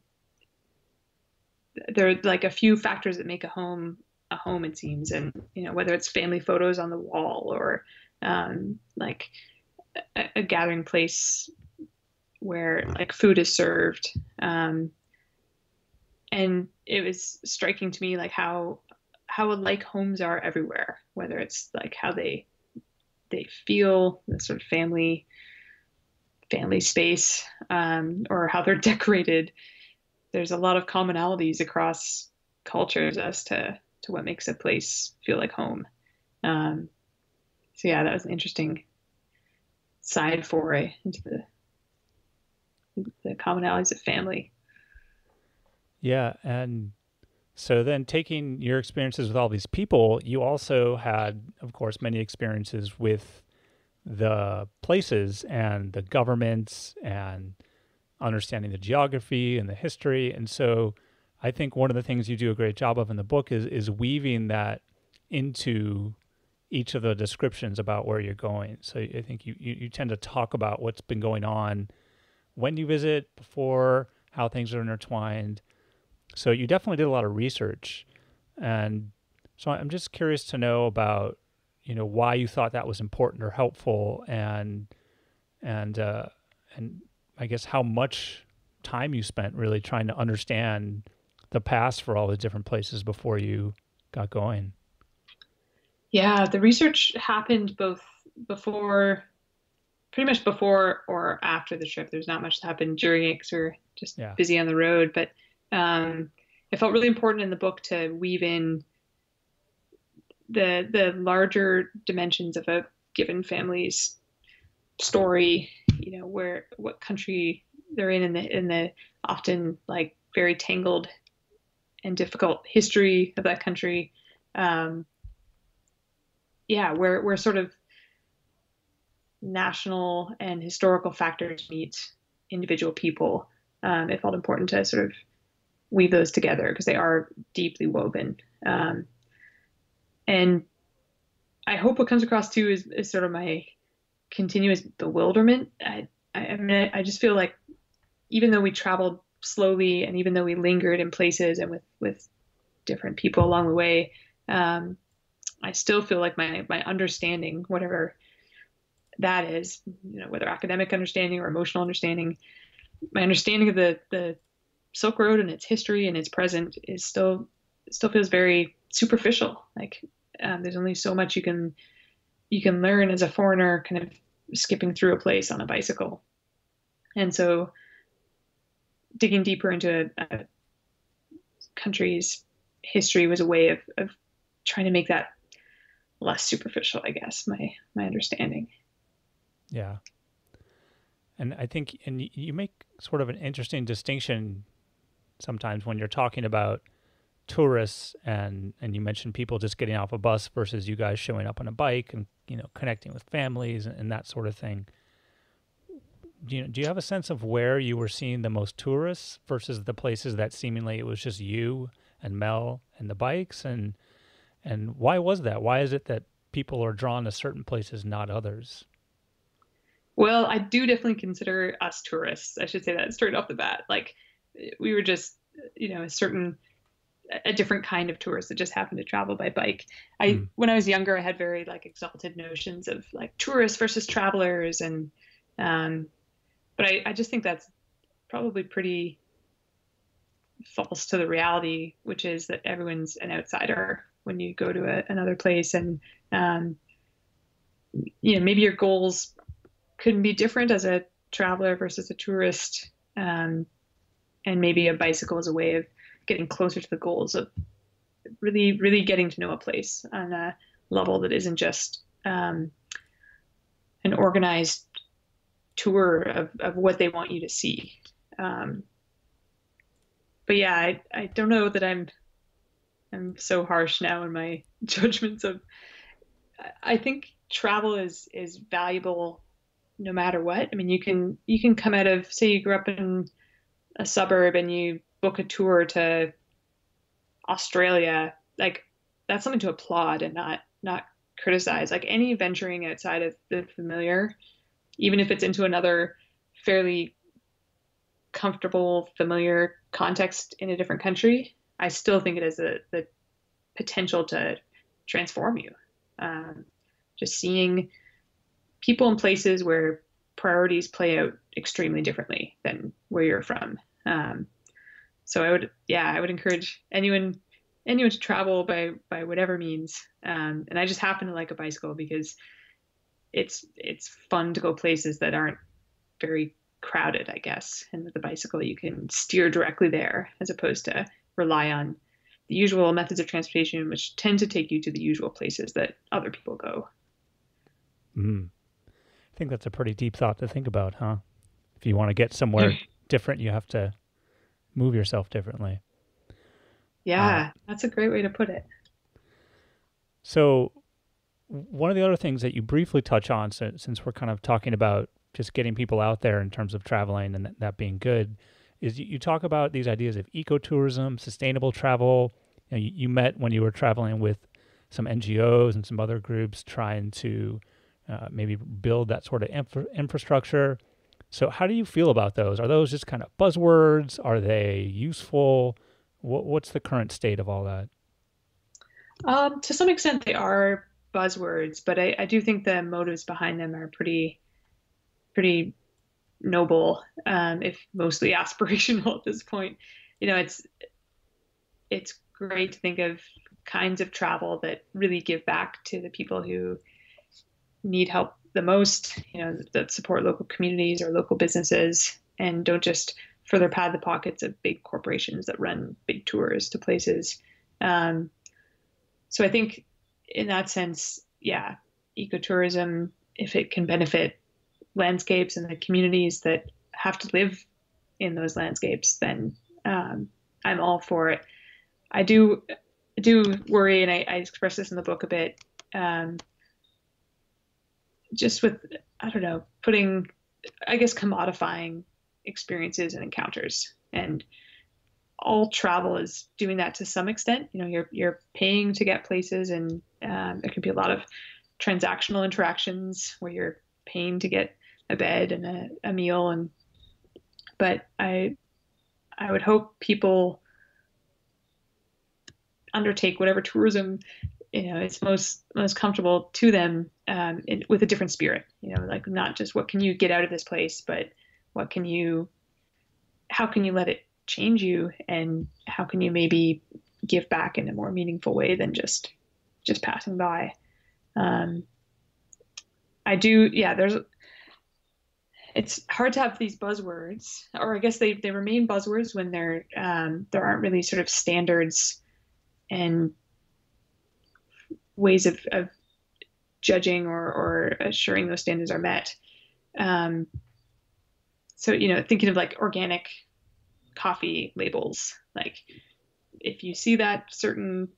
there are like a few factors that make a home a home, it seems, and you know whether it's family photos on the wall or um, like a, a, gathering place where like food is served. Um, and it was striking to me like how how alike homes are everywhere whether it's like how they they feel the sort of family family space um, or how they're decorated there's a lot of commonalities across cultures as to to what makes a place feel like home um, so yeah that was an interesting side foray into the the commonalities of family yeah, and so then taking your experiences with all these people, you also had, of course, many experiences with the places and the governments and understanding the geography and the history. And so I think one of the things you do a great job of in the book is is weaving that into each of the descriptions about where you're going. So I think you, you, you tend to talk about what's been going on when you visit, before, how things are intertwined. So you definitely did a lot of research. And so I'm just curious to know about, you know, why you thought that was important or helpful and and uh, and I guess how much time you spent really trying to understand the past for all the different places before you got going. Yeah, the research happened both before, pretty much before or after the trip. There's not much that happened during it because we are just yeah. busy on the road. But um, it felt really important in the book to weave in the the larger dimensions of a given family's story. You know, where what country they're in, in the in the often like very tangled and difficult history of that country. Um, yeah, where where sort of national and historical factors meet individual people. Um, it felt important to sort of weave those together because they are deeply woven. Um, and I hope what comes across too is, is sort of my continuous bewilderment. I, I, mean, I just feel like even though we traveled slowly and even though we lingered in places and with, with different people along the way, um, I still feel like my my understanding, whatever that is, you know, whether academic understanding or emotional understanding, my understanding of the the Silk Road and its history and its present is still still feels very superficial. Like um, there's only so much you can you can learn as a foreigner, kind of skipping through a place on a bicycle, and so digging deeper into a, a country's history was a way of, of trying to make that less superficial, I guess, my my understanding. Yeah. And I think and you make sort of an interesting distinction sometimes when you're talking about tourists and and you mentioned people just getting off a bus versus you guys showing up on a bike and you know connecting with families and, and that sort of thing. Do you, do you have a sense of where you were seeing the most tourists versus the places that seemingly it was just you and Mel and the bikes and and why was that? Why is it that people are drawn to certain places, not others? Well, I do definitely consider us tourists. I should say that straight off the bat. Like we were just, you know, a certain, a different kind of tourist that just happened to travel by bike. I, mm. when I was younger, I had very like exalted notions of like tourists versus travelers, and, um, but I, I just think that's probably pretty false to the reality, which is that everyone's an outsider when you go to a, another place and um, you know maybe your goals couldn't be different as a traveler versus a tourist um, and maybe a bicycle is a way of getting closer to the goals of really really getting to know a place on a level that isn't just um, an organized tour of, of what they want you to see. Um, but yeah I, I don't know that i'm I'm so harsh now in my judgments of I think travel is is valuable no matter what. I mean, you can you can come out of say you grew up in a suburb and you book a tour to Australia, like that's something to applaud and not not criticize. Like any venturing outside of the familiar, even if it's into another fairly comfortable, familiar context in a different country, I still think it has a, the potential to transform you. Um, just seeing people in places where priorities play out extremely differently than where you're from. Um, so I would, yeah, I would encourage anyone anyone to travel by by whatever means. Um, and I just happen to like a bicycle because it's it's fun to go places that aren't very crowded, I guess. And with the bicycle, you can steer directly there as opposed to rely on the usual methods of transportation, which tend to take you to the usual places that other people go. Mm. I think that's a pretty deep thought to think about, huh? If you want to get somewhere different, you have to move yourself differently. Yeah, uh, that's a great way to put it. So, one of the other things that you briefly touch on, since, since we're kind of talking about just getting people out there in terms of traveling and that, that being good, is you talk about these ideas of ecotourism, sustainable travel. You, know, you, you met when you were traveling with some NGOs and some other groups trying to uh, maybe build that sort of infra- infrastructure. So, how do you feel about those? Are those just kind of buzzwords? Are they useful? What, what's the current state of all that? Um, to some extent, they are buzzwords, but I, I do think the motives behind them are pretty, pretty noble, um, if mostly aspirational at this point. You know, it's it's great to think of kinds of travel that really give back to the people who need help the most. You know, that support local communities or local businesses, and don't just further pad the pockets of big corporations that run big tours to places. Um, so I think in that sense, yeah, ecotourism, if it can benefit landscapes and the communities that have to live in those landscapes, then um, I'm all for it. I do do worry, and I, I, express this in the book a bit, um, just with I don't know, putting, I guess, commodifying experiences and encounters, and all travel is doing that to some extent. You know, you're you're paying to get places, and um, there can be a lot of transactional interactions where you're paying to get a bed and a, a meal and but I I would hope people undertake whatever tourism you know it's most most comfortable to them um, in, with a different spirit you know like not just what can you get out of this place but what can you how can you let it change you and how can you maybe give back in a more meaningful way than just just passing by. Um, i do yeah there's it's hard to have these buzzwords, or I guess they, they remain buzzwords when there um, there aren't really sort of standards and ways of, of judging or, or assuring those standards are met. Um, so you know, thinking of like organic coffee labels, like if you see that certain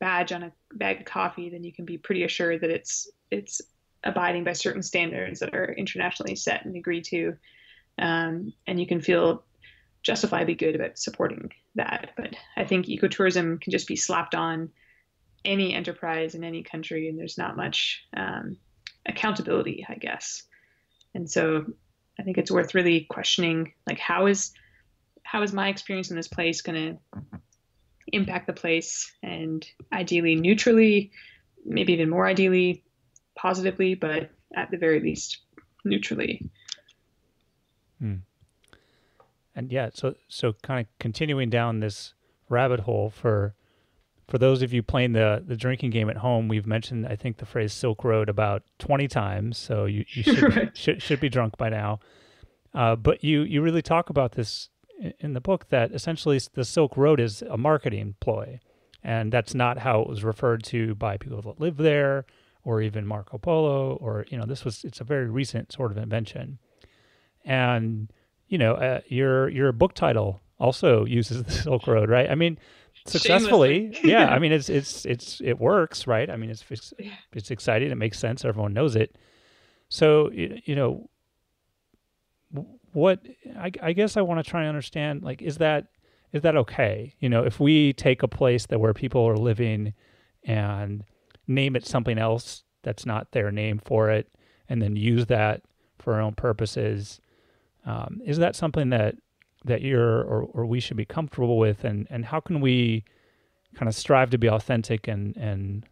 badge on a bag of coffee, then you can be pretty assured that it's it's abiding by certain standards that are internationally set and agreed to. Um, and you can feel justifiably good about supporting that. But I think ecotourism can just be slapped on any enterprise in any country, and there's not much um, accountability, I guess. And so I think it's worth really questioning, like how is how is my experience in this place going to impact the place, and ideally neutrally, maybe even more ideally positively, but at the very least neutrally. Hmm. And yeah, so so kind of continuing down this rabbit hole for for those of you playing the the drinking game at home, we've mentioned I think the phrase Silk Road about twenty times, so you, you should, right. should should be drunk by now. Uh, but you you really talk about this in the book that essentially the Silk Road is a marketing ploy, and that's not how it was referred to by people that live there or even Marco Polo, or you know, this was it's a very recent sort of invention. And you know, uh, your your book title also uses the Silk Road, right? I mean, successfully, yeah. I mean, it's it's it's it works, right? I mean, it's it's, it's exciting. It makes sense. Everyone knows it. So you, you know, what I, I guess I want to try and understand, like, is that is that okay? You know, if we take a place that where people are living and name it something else that's not their name for it, and then use that for our own purposes. Um, is that something that that you're or, or we should be comfortable with, and and how can we kind of strive to be authentic and and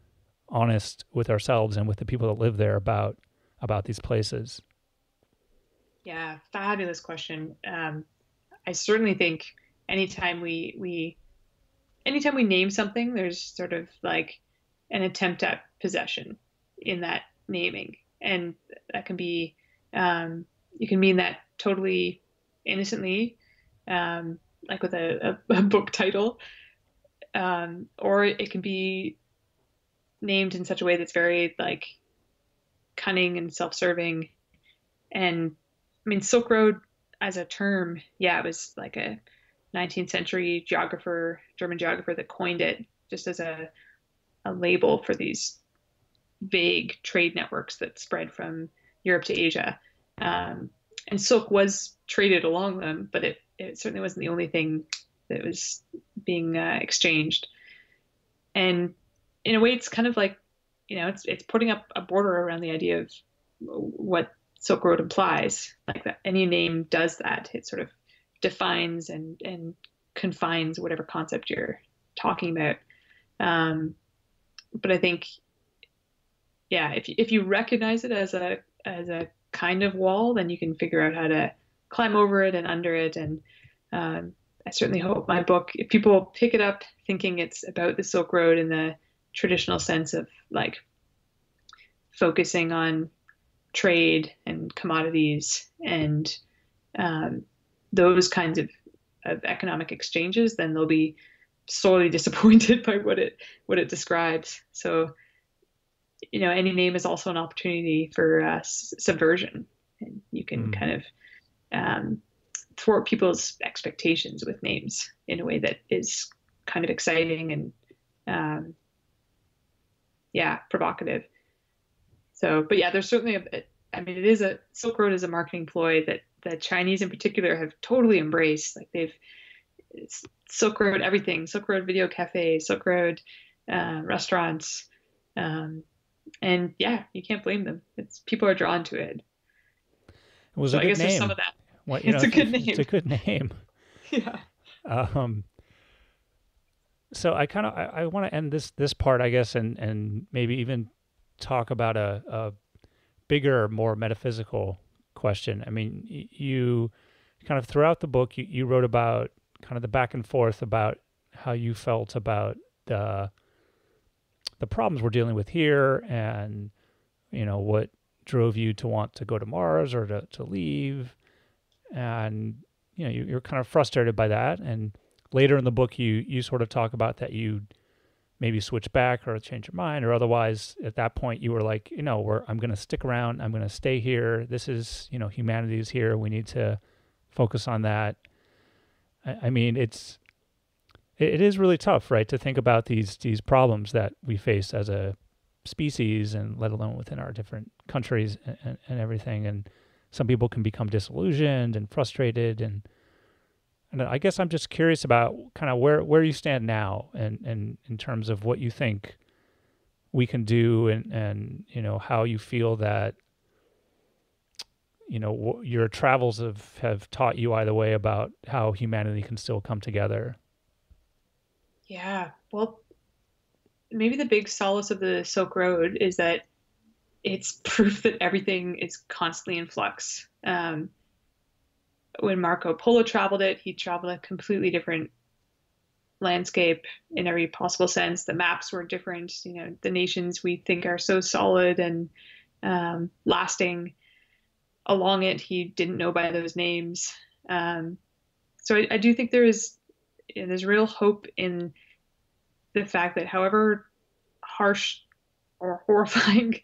honest with ourselves and with the people that live there about about these places? Yeah, fabulous question. Um, I certainly think anytime we we anytime we name something, there's sort of like an attempt at possession in that naming. And that can be, um, you can mean that totally innocently, um, like with a, a, a book title, um, or it can be named in such a way that's very like cunning and self-serving. And I mean, Silk Road as a term, yeah, it was like a 19th century geographer, German geographer that coined it just as a a label for these vague trade networks that spread from Europe to Asia. Um, and silk was traded along them, but it, it certainly wasn't the only thing that was being uh, exchanged. And in a way, it's kind of like, you know, it's it's putting up a border around the idea of what Silk Road implies. Like that, any name does that. It sort of defines and and confines whatever concept you're talking about. Um, but I think, yeah, if you, if you recognize it as a as a kind of wall, then you can figure out how to climb over it and under it. And um, I certainly hope my book, if people pick it up thinking it's about the Silk Road in the traditional sense of like focusing on trade and commodities and um, those kinds of, of economic exchanges, then they'll be sorely disappointed by what it what it describes. So, you know, any name is also an opportunity for uh, subversion, and you can mm. kind of um, thwart people's expectations with names in a way that is kind of exciting and um, yeah, provocative. So, but yeah, there's certainly a. I mean, it is a Silk Road is a marketing ploy that the Chinese in particular have totally embraced. Like they've Silk Road everything, Silk Road video cafe, Silk Road uh, restaurants, um, and yeah, you can't blame them. It's people are drawn to it. It was so a good I guess name. there's some of that. Well, it's know, a good name. It's a good name. yeah. Um, so I kind of I, I want to end this this part, I guess, and and maybe even talk about a, a bigger, more metaphysical question. I mean, you kind of throughout the book, you, you wrote about kind of the back and forth about how you felt about the the problems we're dealing with here, and you know what drove you to want to go to Mars or to to leave, and you know you, you're kind of frustrated by that. And later in the book, you you sort of talk about that you maybe switch back or change your mind or otherwise at that point you were like you know we're i'm going to stick around. I'm going to stay here. This is you know humanity is here. We need to focus on that i, mean it's it, is really tough right to think about these these problems that we face as a species and let alone within our different countries and, and everything. And some people can become disillusioned and frustrated. And and I guess I'm just curious about kind of where, where you stand now and, and in terms of what you think we can do and, and, you know, how you feel that, you know, your travels have, have taught you either way about how humanity can still come together. Yeah. Well, maybe the big solace of the Silk Road is that it's proof that everything is constantly in flux. Um, when Marco Polo traveled it, he traveled a completely different landscape in every possible sense. The maps were different. You know, the nations we think are so solid and um, lasting along it, he didn't know by those names. Um, so I, I, do think there is you know, there's real hope in the fact that however harsh or horrifying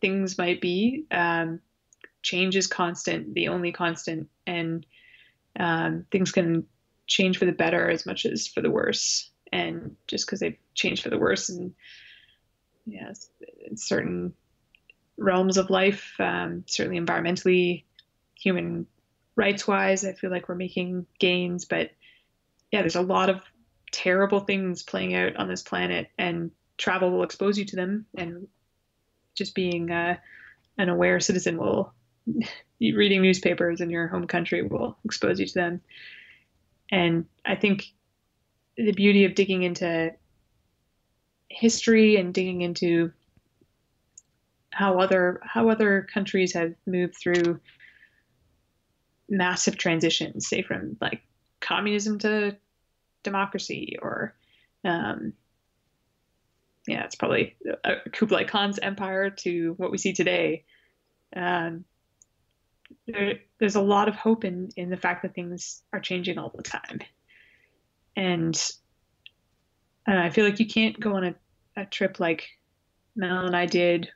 things might be, um, change is constant, the only constant, and um, things can change for the better as much as for the worse. And just because they've changed for the worse, and in certain realms of life, um, certainly environmentally, human rights wise, I feel like we're making gains. But yeah, there's a lot of terrible things playing out on this planet, and travel will expose you to them. And just being uh, an aware citizen will reading newspapers in your home country will expose you to them. And I think the beauty of digging into history and digging into how other how other countries have moved through massive transitions, say from like communism to democracy, or um, yeah, it's probably Kublai Khan's empire to what we see today. Um, there, there's a lot of hope in in the fact that things are changing all the time, and uh, I feel like you can't go on a, a trip like Mel and I did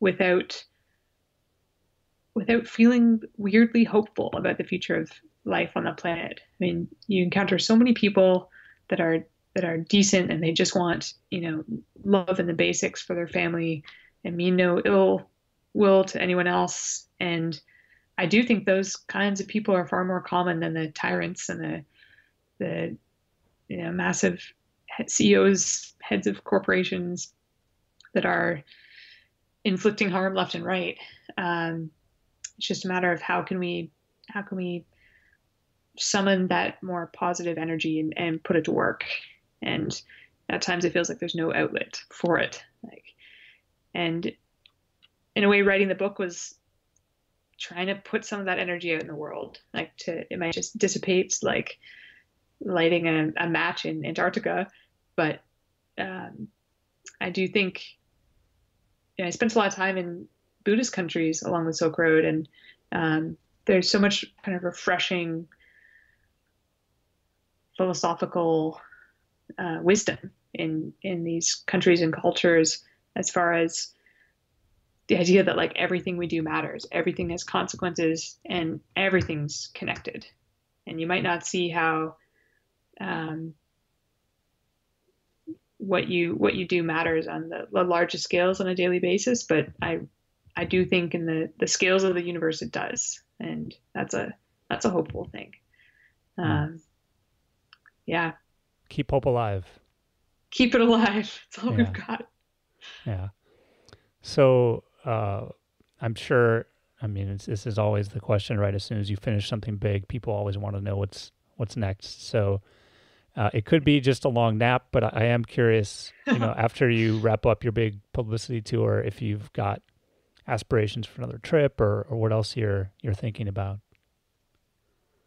without without feeling weirdly hopeful about the future of life on the planet. I mean, you encounter so many people that are that are decent and they just want, you know, love and the basics for their family and mean no ill will to anyone else. And I do think those kinds of people are far more common than the tyrants and the the you know massive CEOs, heads of corporations that are inflicting harm left and right. Um, it's just a matter of how can we how can we summon that more positive energy and, and put it to work. And at times it feels like there's no outlet for it. Like, and in a way, writing the book was trying to put some of that energy out in the world. Like to, it might just dissipate like lighting a, a match in Antarctica, but um, I do think you know, I spent a lot of time in Buddhist countries along the Silk Road, and um, there's so much kind of refreshing philosophical uh, wisdom in in these countries and cultures as far as the idea that like everything we do matters everything has consequences and everything's connected. And you might not see how um, what you what you do matters on the, the largest scales on a daily basis but i i do think in the the scales of the universe it does. And that's a that's a hopeful thing. Hmm. um, yeah. Keep hope alive. Keep it alive. That's all yeah. we've got. Yeah. So uh, i'm sure i mean this is always the question right? As soon as you finish something big people always want to know what's what's next. So uh, it could be just a long nap, but I, I am curious, you know, after you wrap up your big publicity tour, if you've got aspirations for another trip or, or what else you're you're thinking about.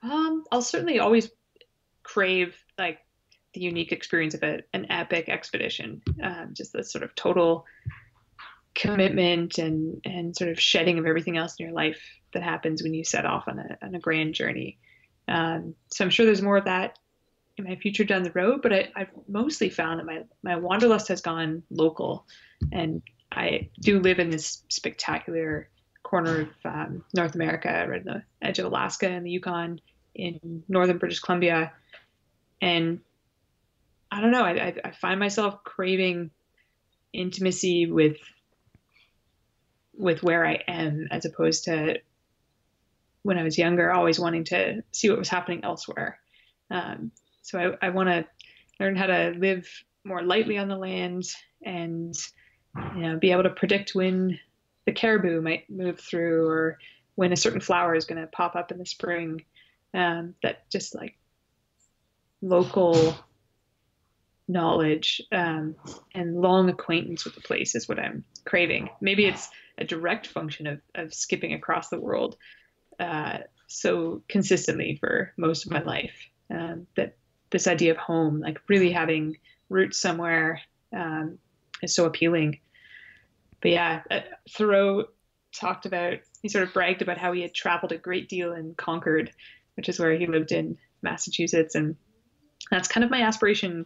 Um, I'll certainly always crave like the unique experience of a, an epic expedition, um, just the sort of total commitment and and sort of shedding of everything else in your life that happens when you set off on a on a grand journey. Um, so I'm sure there's more of that in my future down the road, but I, have mostly found that my, my wanderlust has gone local. And I do live in this spectacular corner of um, North America, right on the edge of Alaska and the Yukon in northern British Columbia. And I don't know, I, I find myself craving intimacy with with where I am as opposed to when I was younger, always wanting to see what was happening elsewhere. Um, so I, I want to learn how to live more lightly on the land and you know, be able to predict when the caribou might move through or when a certain flower is going to pop up in the spring. Um, that just like local knowledge um, and long acquaintance with the place is what I'm craving. Maybe it's a direct function of, of skipping across the world uh, so consistently for most of my life um, that this idea of home, like really having roots somewhere, um, is so appealing. But yeah, uh, Thoreau talked about, he sort of bragged about how he had traveled a great deal in Concord, which is where he lived in Massachusetts. And that's kind of my aspiration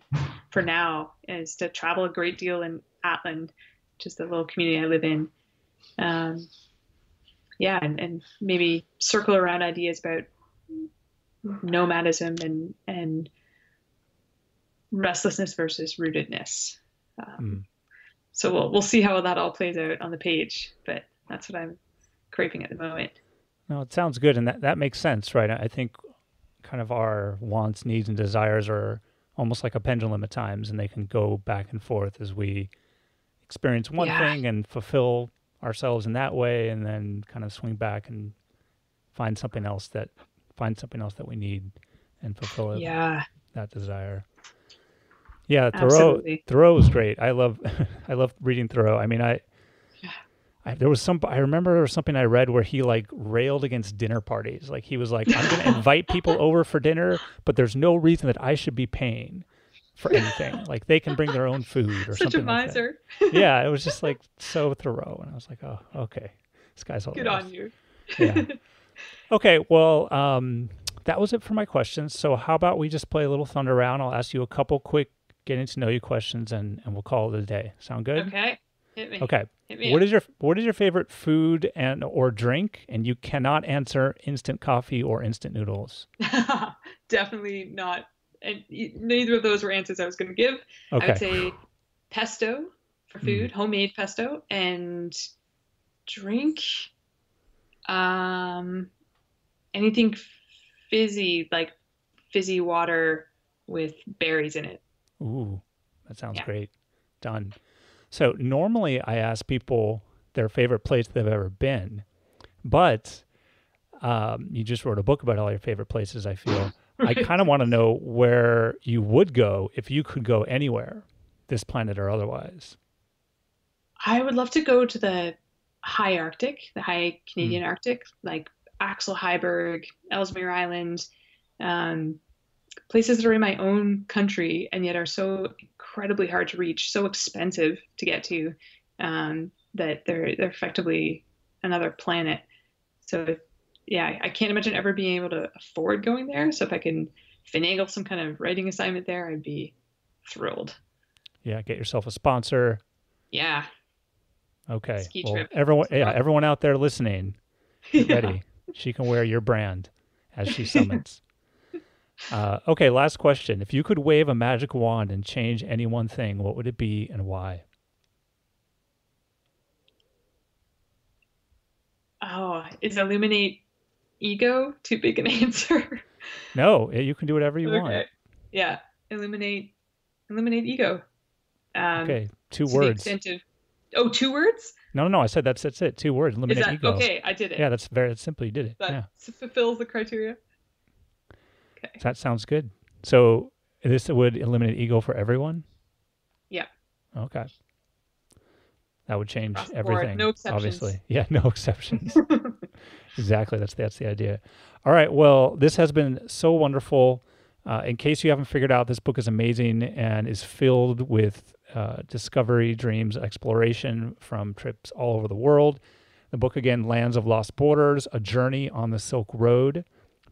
for now is to travel a great deal in Atlin, which is the little community I live in. Um, yeah, and, and maybe circle around ideas about nomadism and, and restlessness versus rootedness. Um, mm. So we'll we'll see how that all plays out on the page, but that's what I'm craving at the moment. No, it sounds good, and that that makes sense, right? I think kind of our wants, needs, and desires are almost like a pendulum at times, and they can go back and forth as we experience one yeah. thing and fulfill ourselves in that way, and then kind of swing back and find something else that find something else that we need and fulfill it. Yeah, that desire. Yeah, Thoreau Thoreau is great. I love I love reading Thoreau. I mean, I, I, there was some I remember there was something I read where he like railed against dinner parties. Like he was like, I'm going to invite people over for dinner, but there's no reason that I should be paying for anything. like they can bring their own food or Such something. Such a miser. Like yeah, it was just like so Thoreau, and I was like, oh, okay, this guy's all good on you. yeah. Okay, well, um, that was it for my questions. So how about we just play a little thunder round? I'll ask you a couple quick getting to know you questions, and and we'll call it a day. Sound good? Okay. Hit me. Okay. Hit me what is your what is your favorite food and or drink? And you cannot answer instant coffee or instant noodles. Definitely not. And neither of those were answers I was going to give. Okay. I would say pesto for food, mm. homemade pesto, and drink. Um, anything fizzy, like fizzy water with berries in it. Ooh, that sounds Yeah. great. Done. So normally I ask people their favorite place they've ever been, but um, you just wrote a book about all your favorite places. I feel I kind of want to know where you would go if you could go anywhere, this planet or otherwise. I would love to go to the high Arctic, the high Canadian Arctic, like Axel Heiberg, Ellesmere Island, um, places that are in my own country and yet are so incredibly hard to reach, so expensive to get to, um, that they're they're effectively another planet. So if, yeah, I can't imagine ever being able to afford going there. So if I can finagle some kind of writing assignment there, I'd be thrilled. Yeah, get yourself a sponsor. Yeah. Okay. Ski well, trip. everyone, yeah, everyone out there listening, get Yeah. ready. She can wear your brand as she summons. Uh, okay, last question. If you could wave a magic wand and change any one thing, what would it be and why? Oh, is illuminate ego too big an answer? No, you can do whatever you want. Yeah, illuminate, illuminate ego. Um, Okay, two words. of oh, two words. No, no, no. I said that's that's it. Two words. Is Eliminate that ego. okay? I did it. Yeah, that's very. You did it. that yeah, fulfills the criteria. Okay. that sounds good. So this would eliminate ego for everyone. Yeah. Okay. That would change Across the board, everything. no exceptions. Obviously, yeah, no exceptions. exactly. That's that's the idea. All right. Well, this has been so wonderful. Uh, in case you haven't figured out, this book is amazing and is filled with uh, discovery, dreams, exploration from trips all over the world. The book again, Lands of Lost Borders: A Journey on the Silk Road,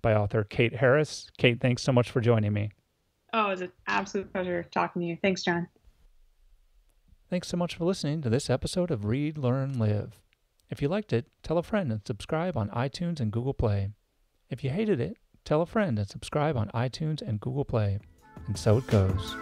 by author Kate Harris. Kate, thanks so much for joining me. Oh, it was an absolute pleasure talking to you. Thanks, John. Thanks so much for listening to this episode of Read, Learn, Live. If you liked it, tell a friend and subscribe on iTunes and Google Play. If you hated it, tell a friend and subscribe on iTunes and Google Play. And so it goes.